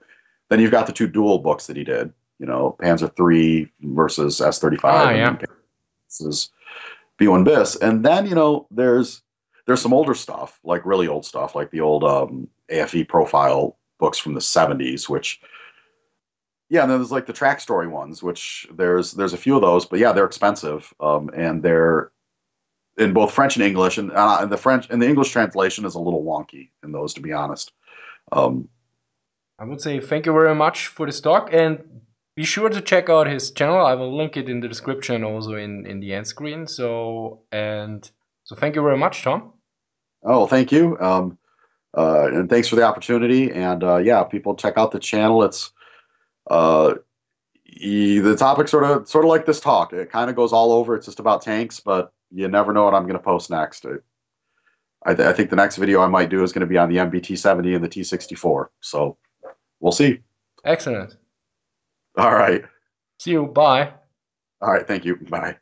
Then you've got the two duel books that he did. You know, Panzer three versus S thirty five. Ah, yeah. Versus B one bis, and then you know there's there's some older stuff, like really old stuff, like the old um, AFV profile books from the '70s, which yeah, and then there's like the Trackstory ones, which there's there's a few of those, but yeah, they're expensive, um, and they're in both French and English, and, uh, and the French and the English translation is a little wonky in those, to be honest. Um, I would say thank you very much for this talk and be sure to check out his channel. I will link it in the description also in, in the end screen. So and so thank you very much, Tom. oh, thank you, um, uh, and thanks for the opportunity. And uh, yeah, people check out the channel. It's uh, e- the topic sort of sort of like this talk. It kind of goes all over. It's just about tanks, but you never know what I'm going to post next. I, th- I think the next video I might do is going to be on the MBT 70 and the T 64. So we'll see. Excellent. All right. See you. Bye. All right. Thank you. Bye.